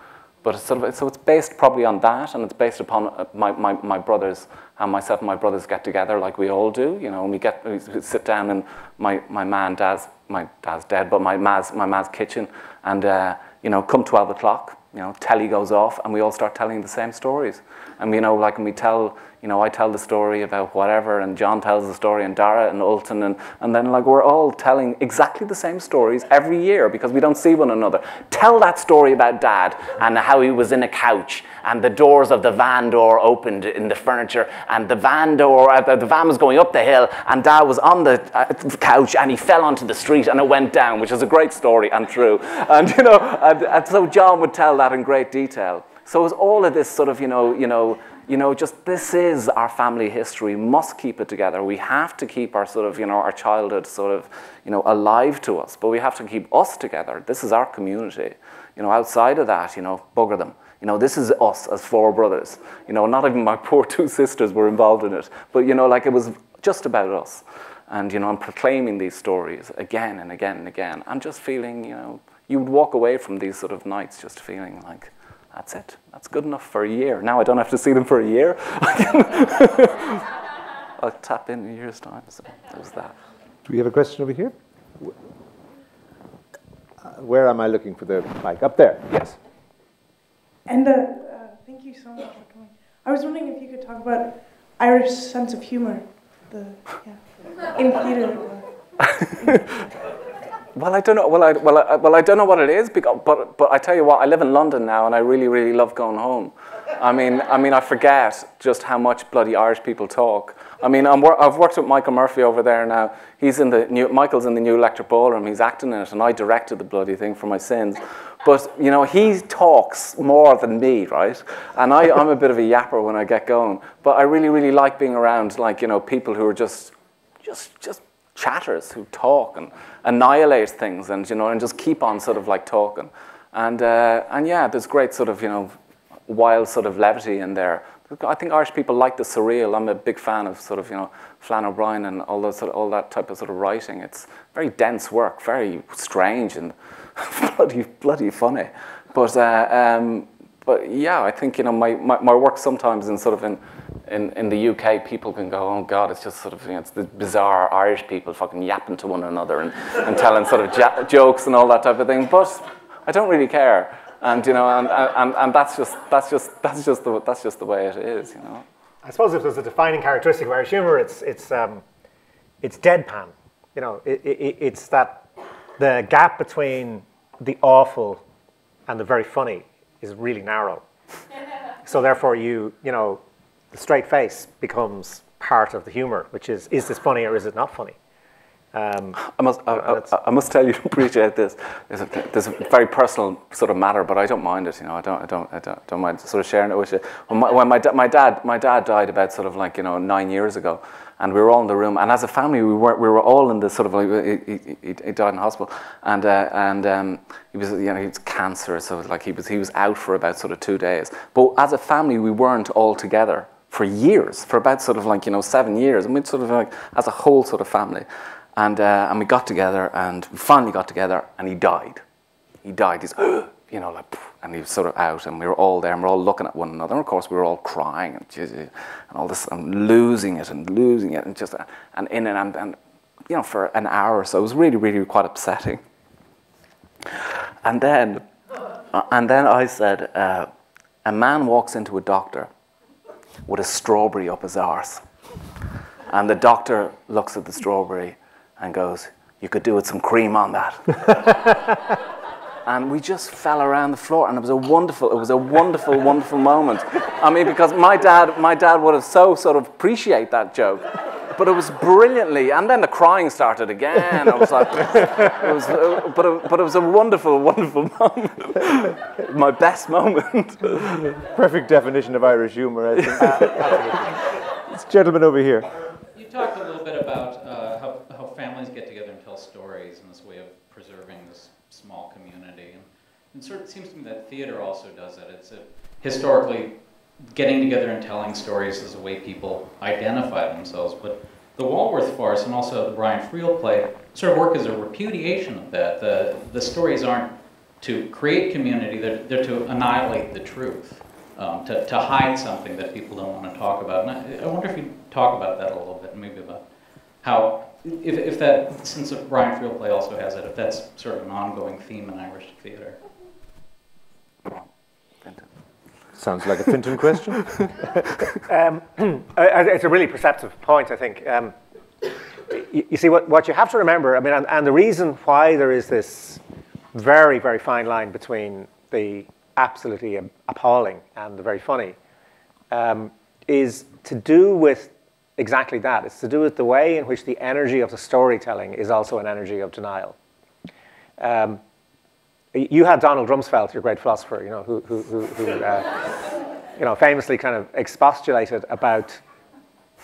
But sort of, so it's based probably on that, and it's based upon uh, my, my, my brothers and myself and my brothers get together like we all do, you know, and we get we sit down in my, my man, dad's, my dad's dead, but my ma's, my ma's kitchen, and, uh, you know, come 12 o'clock, you know, telly goes off, and we all start telling the same stories. And, you know, like, when we tell, you know, I tell the story about whatever, and John tells the story, and Dara and Ultan, and, and then like we're all telling exactly the same stories every year because we don't see one another. Tell that story about Dad and how he was in a couch, and the doors of the van door opened in the furniture, and the van door, uh, the van was going up the hill, and Dad was on the uh, couch, and he fell onto the street, and it went down, which is a great story and true. And you know, and, and so John would tell that in great detail. So it was all of this sort of, you know, you know, you know, just this is our family history. We must keep it together. We have to keep our sort of, you know, our childhood sort of, you know, alive to us. But we have to keep us together. This is our community. You know, outside of that, you know, bugger them. You know, this is us as four brothers. You know, not even my poor two sisters were involved in it. But, you know, like it was just about us. And, you know, I'm proclaiming these stories again and again and again. I'm just feeling, you know, you would walk away from these sort of nights just feeling like, that's it. That's good enough for a year. Now I don't have to see them for a year. I'll tap in a year's time. So there's that. Do we have a question over here? Uh, where am I looking for the mic? Up there, yes. And uh, uh, thank you so much for coming. I was wondering if you could talk about Irish sense of humor, the yeah, in theater. Well, I don't know. Well, I, well, I, well, I don't know what it is, because, but, but I tell you what, I live in London now, and I really, really love going home. I mean, I mean, I forget just how much bloody Irish people talk. I mean, i have worked with Mikel Murfi over there now. He's in the new, Mikel's in the new Electric Ballroom. He's acting in it, and I directed the bloody thing for my sins. But you know, he talks more than me, right? And I, I'm a bit of a yapper when I get going. But I really, really like being around, like you know, people who are just, just, just chatters who talk and annihilate things and, you know, and just keep on sort of like talking. And, uh, and yeah, there's great sort of, you know, wild sort of levity in there. I think Irish people like the surreal. I'm a big fan of sort of, you know, Flann O'Brien and all, those, sort of, all that type of sort of writing. It's very dense work, very strange and bloody, bloody funny. But, uh, um, but yeah, I think, you know, my, my, my work sometimes in sort of in, in, in the UK, people can go, oh God, it's just sort of, you know, it's the bizarre Irish people fucking yapping to one another and, and telling sort of jokes and all that type of thing. But I don't really care. And, you know, and, and, and that's just, that's just, that's just the, that's just the way it is, you know. I suppose if there's a defining characteristic of Irish humor, it's it's um, it's deadpan. You know, it, it, it's that the gap between the awful and the very funny is really narrow. so therefore, you you know, the straight face becomes part of the humor, which is is this funny or is it not funny? Um, I must, I, I, I, must tell you, appreciate this. There's a, there's a, very personal sort of matter, but I don't mind it. You know, I don't, I don't, I don't, don't mind sort of sharing it with you. When, my, when my, my dad, my dad died about sort of like you know nine years ago, and we were all in the room, and as a family, we were we were all in the sort of like he, he, he died in hospital, and uh, and um, he was you know he was cancer, so like he was he was out for about sort of two days. But as a family, we weren't all together for years, for about sort of like you know seven years, and we sort of like as a whole sort of family. And, uh, and we got together and we finally got together and he died. He died. He's, you know, like, and he was sort of out and we were all there and we are all looking at one another. And of course, we were all crying and, and all this and losing it and losing it and just, and in and, and, and, you know, for an hour or so. It was really, really quite upsetting. And then, uh, and then I said, uh, a man walks into a doctor with a strawberry up his arse. And the doctor looks at the strawberry and goes, You could do with some cream on that. and we just fell around the floor and it was a wonderful it was a wonderful wonderful moment. I mean because my dad my dad would have so sort of appreciate that joke but it was brilliantly and then the crying started again. I was like it was but it, but it was a wonderful wonderful moment. My best moment. Perfect definition of irish humor i think. This gentleman over here. You talked a little bit about uh, families get together and tell stories in this way of preserving this small community. And, sort of, seems to me that theater also does that. It's a, historically getting together and telling stories is a way people identify themselves. But the Walworth farce and also the Brian Friel play sort of work as a repudiation of that. The, the stories aren't to create community, they're, they're to annihilate the truth. Um, to, to hide something that people don't want to talk about. And I, I wonder if you talk about that a little bit, maybe about how if, if that, since of Brian Friel play also has it, if that's sort of an ongoing theme in Irish theatre. Sounds like a Fintan question. um, it's a really perceptive point, I think. Um, you, you, see, what, what you have to remember, I mean, and, and, the reason why there is this very, very fine line between the absolutely appalling and the very funny um, is to do with exactly that. It's to do with the way in which the energy of the storytelling is also an energy of denial. Um, you had Donald Rumsfeld, your great philosopher, you know, who, who, who, who uh, you know, famously kind of expostulated about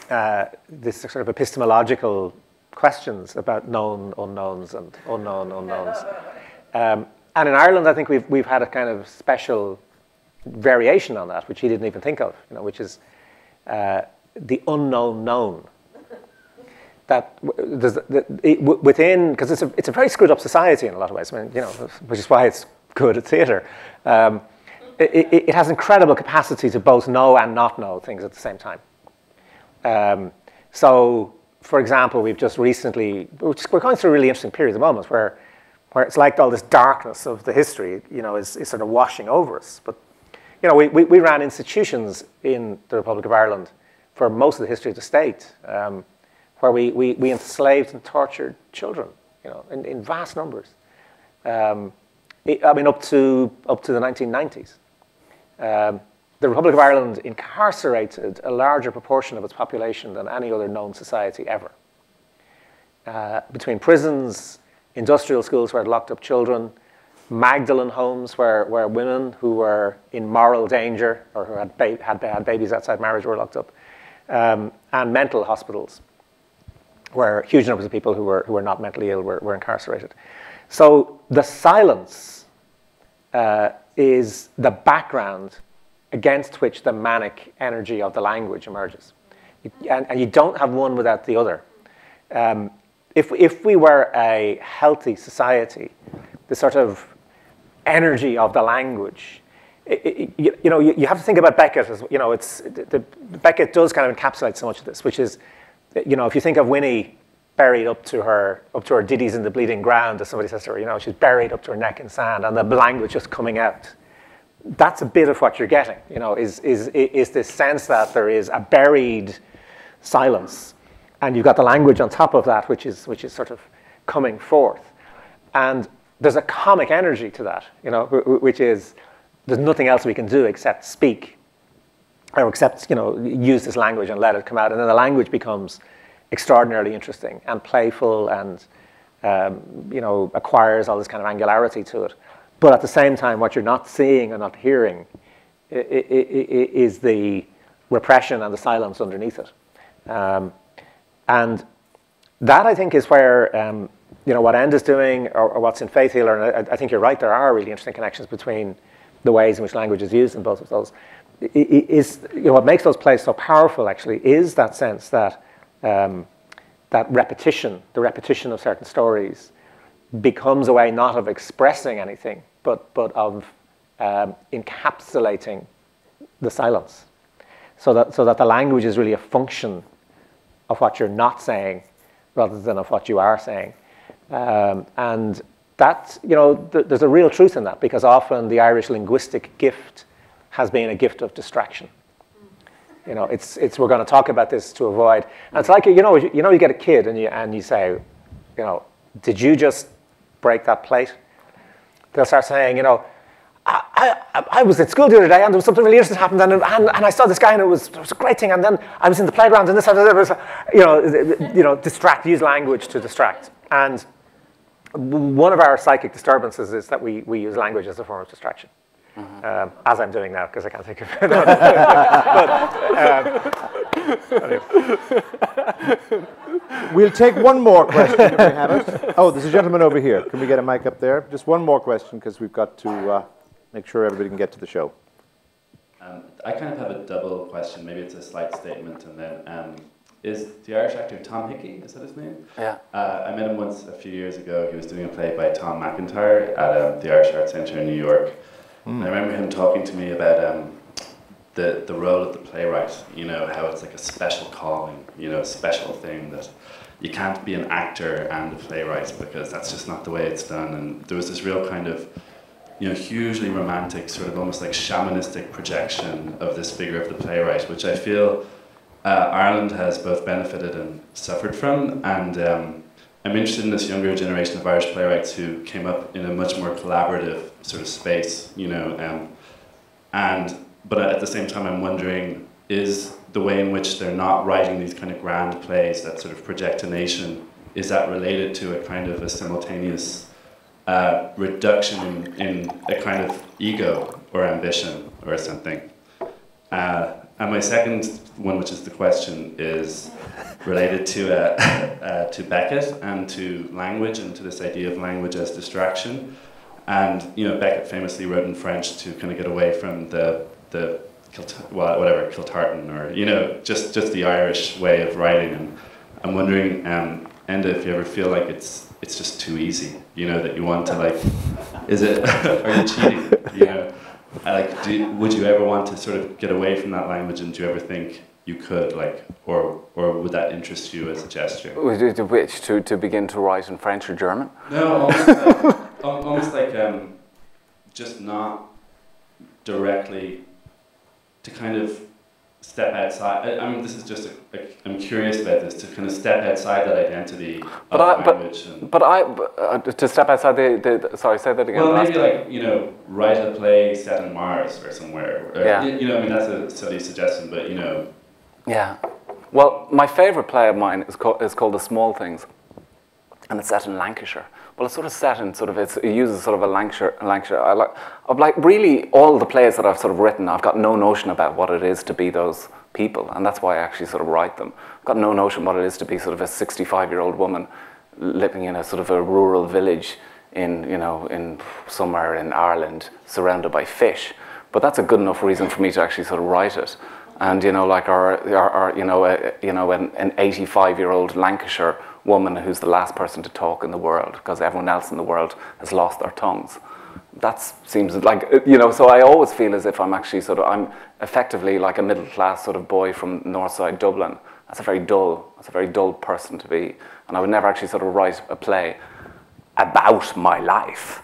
uh, this sort of epistemological questions about known unknowns and unknown unknowns. Um, and in Ireland, I think we've, we've had a kind of special variation on that, which he didn't even think of, you know, which is uh, the unknown known. That it, within, because it's a, it's a very screwed up society in a lot of ways, I mean, you know, which is why it's good at theatre. Um, it, it, it, has incredible capacity to both know and not know things at the same time. Um, so, for example, we've just recently, we're going through a really interesting period at the moment where, where it's like all this darkness of the history, you know, is, is sort of washing over us. But, you know, we, we, we ran institutions in the Republic of Ireland for most of the history of the state, um, where we, we, we, enslaved and tortured children, you know, in, in vast numbers. Um, it, I mean, up to, up to the 1990s. Um, the Republic of Ireland incarcerated a larger proportion of its population than any other known society ever. Uh, between prisons, industrial schools where it locked up children, Magdalen homes where, where women who were in moral danger or who had, ba- had, had babies outside marriage were locked up um, and mental hospitals, where huge numbers of people who were, who were not mentally ill were, were incarcerated. So the silence uh, is the background against which the manic energy of the language emerges. And, and you don't have one without the other. Um, if, if we were a healthy society, the sort of energy of the language it, you, you, know, you, you, have to think about Beckett as, you know, it's, the, the, Beckett does kind of encapsulate so much of this, which is, you know, if you think of Winnie buried up to her, up to her ditties in the bleeding ground, as somebody says to her, you know, she's buried up to her neck in sand, and the language just coming out. that's a bit of what you're getting, you know, is, is, is this sense that there is a buried silence. And you've got the language on top of that, which is, which is sort of coming forth. And there's a comic energy to that, you know, which is there's nothing else we can do except speak or except, you know, use this language and let it come out. And then the language becomes extraordinarily interesting and playful and, um, you know, acquires all this kind of angularity to it. But at the same time, what you're not seeing and not hearing is the repression and the silence underneath it. Um, and that, I think, is where um, you know what Enda is doing, or, or, what's in Faith Healer. And I, I, think you're right. There are really interesting connections between the ways in which language is used in both of those. Is you know what makes those plays so powerful? Actually, is that sense that um, that repetition, the repetition of certain stories, becomes a way not of expressing anything, but, but of um, encapsulating the silence. So that, so that the language is really a function of what you're not saying rather than of what you are saying. Um, and that, you know, th- there's a real truth in that because often the Irish linguistic gift has been a gift of distraction. You know, it's, it's, we're going to talk about this to avoid. And it's like, you know, you know, you get a kid and you, and you say, you know, did you just break that plate? They'll start saying, you know, I, I, I, was at school the other day and there was something really interesting happened and, and, and I saw this guy and it was, it was a great thing and then I was in the playground and this, and was, you know, you know, distract, use language to distract. And one of our psychic disturbances is that we, we use language as a form of distraction. Mm-hmm. Um, as I'm doing now, because I can't think of it. but, um, we'll take one more question if we have it. Oh, there's a gentleman over here. Can we get a mic up there? Just one more question, because we've got to uh, make sure everybody can get to the show. Um, I kind of have a double question. Maybe it's a slight statement, and then um, is the Irish actor Tom Hickey? Is that his name? Yeah. Uh, I met him once a few years ago. He was doing a play by Tom MacIntyre at um, the Irish Arts Centre in New York. Mm. I remember him talking to me about um, the the role of the playwright. You know how it's like a special calling. You know, a special thing that you can't be an actor and a playwright because that's just not the way it's done. And there was this real kind of you know, hugely romantic, sort of almost like shamanistic projection of this figure of the playwright, which I feel uh, Ireland has both benefited and suffered from. And um, I'm interested in this younger generation of Irish playwrights who came up in a much more collaborative sort of space, you know. Um, and but at the same time, I'm wondering is the way in which they're not writing these kind of grand plays that sort of project a nation is that related to a kind of a simultaneous uh, reduction in, in a kind of ego or ambition or something? Uh, and my second one, which is the question, is related to, uh, uh, to Beckett and to language and to this idea of language as distraction. And you know, Beckett famously wrote in French to kind of get away from the, the whatever, Kiltartan or, you know, just, just the Irish way of writing. And I'm wondering, um, Enda, if you ever feel like it's, it's just too easy, you know, that you want to like, is it, are you cheating, you know? Like, do, would you ever want to sort of get away from that language, and do you ever think you could, like, or or would that interest you as a gesture? Which to to begin to write in French or German? No, almost like, almost like um, just not directly to kind of step outside. I, I mean, this is just, a, a, I'm curious about this, to kind of step outside that identity but I, language. But, but I, uh, to step outside the, the, sorry, say that again. Well, maybe like, you know, write a play set on Mars or somewhere. Or, yeah. You know, I mean, that's a silly suggestion, but, you know. Yeah. Well, my favourite play of mine is, called is called The Small Things, and it's set in Lancashire. Well, it's sort of set in sort of it uses sort of a Lancashire. Lancashire. I like, of like really all the plays that I've sort of written. I've got no notion about what it is to be those people, and that's why I actually sort of write them. I've got no notion what it is to be sort of a 65-year-old woman living in a sort of a rural village in you know in somewhere in Ireland, surrounded by fish. But that's a good enough reason for me to actually sort of write it. And you know, like our, our, our you know, a, you know, an, an 85-year-old Lancashire woman who's the last person to talk in the world because everyone else in the world has lost their tongues. That seems like, uh, you know, so I always feel as if I'm actually sort of, I'm effectively like a middle class sort of boy from Northside Dublin. That's a very dull, that's a very dull person to be. And I would never actually sort of write a play about my life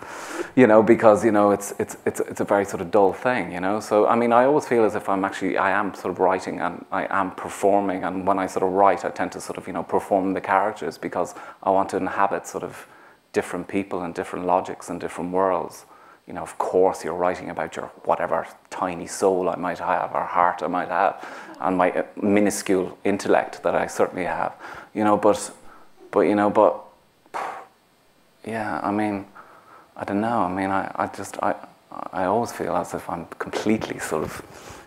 you know, because you know it's it's it's it's a very sort of dull thing, you know. So I mean, I always feel as if I'm actually I am sort of writing and I am performing, and when I sort of write, I tend to sort of you know perform the characters because I want to inhabit sort of different people and different logics and different worlds. You know, of course, you're writing about your whatever tiny soul I might have or heart I might have, and my uh, minuscule intellect that I certainly have. You know, but but you know, but yeah, I mean I don't know. I mean, I, I just, I, I always feel as if I'm completely sort of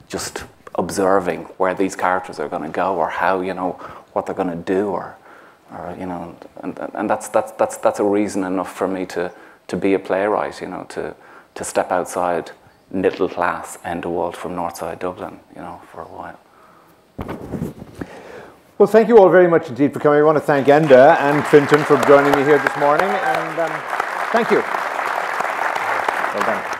just observing where these characters are going to go or how, you know, what they're going to do or, or you know, and, and that's, that's, that's, that's a reason enough for me to, to be a playwright, you know, to, to step outside middle class and the world from Northside Dublin, you know, for a while. Well, thank you all very much indeed for coming. I want to thank Enda and Fintan for joining me here this morning, and um, thank you. Well done.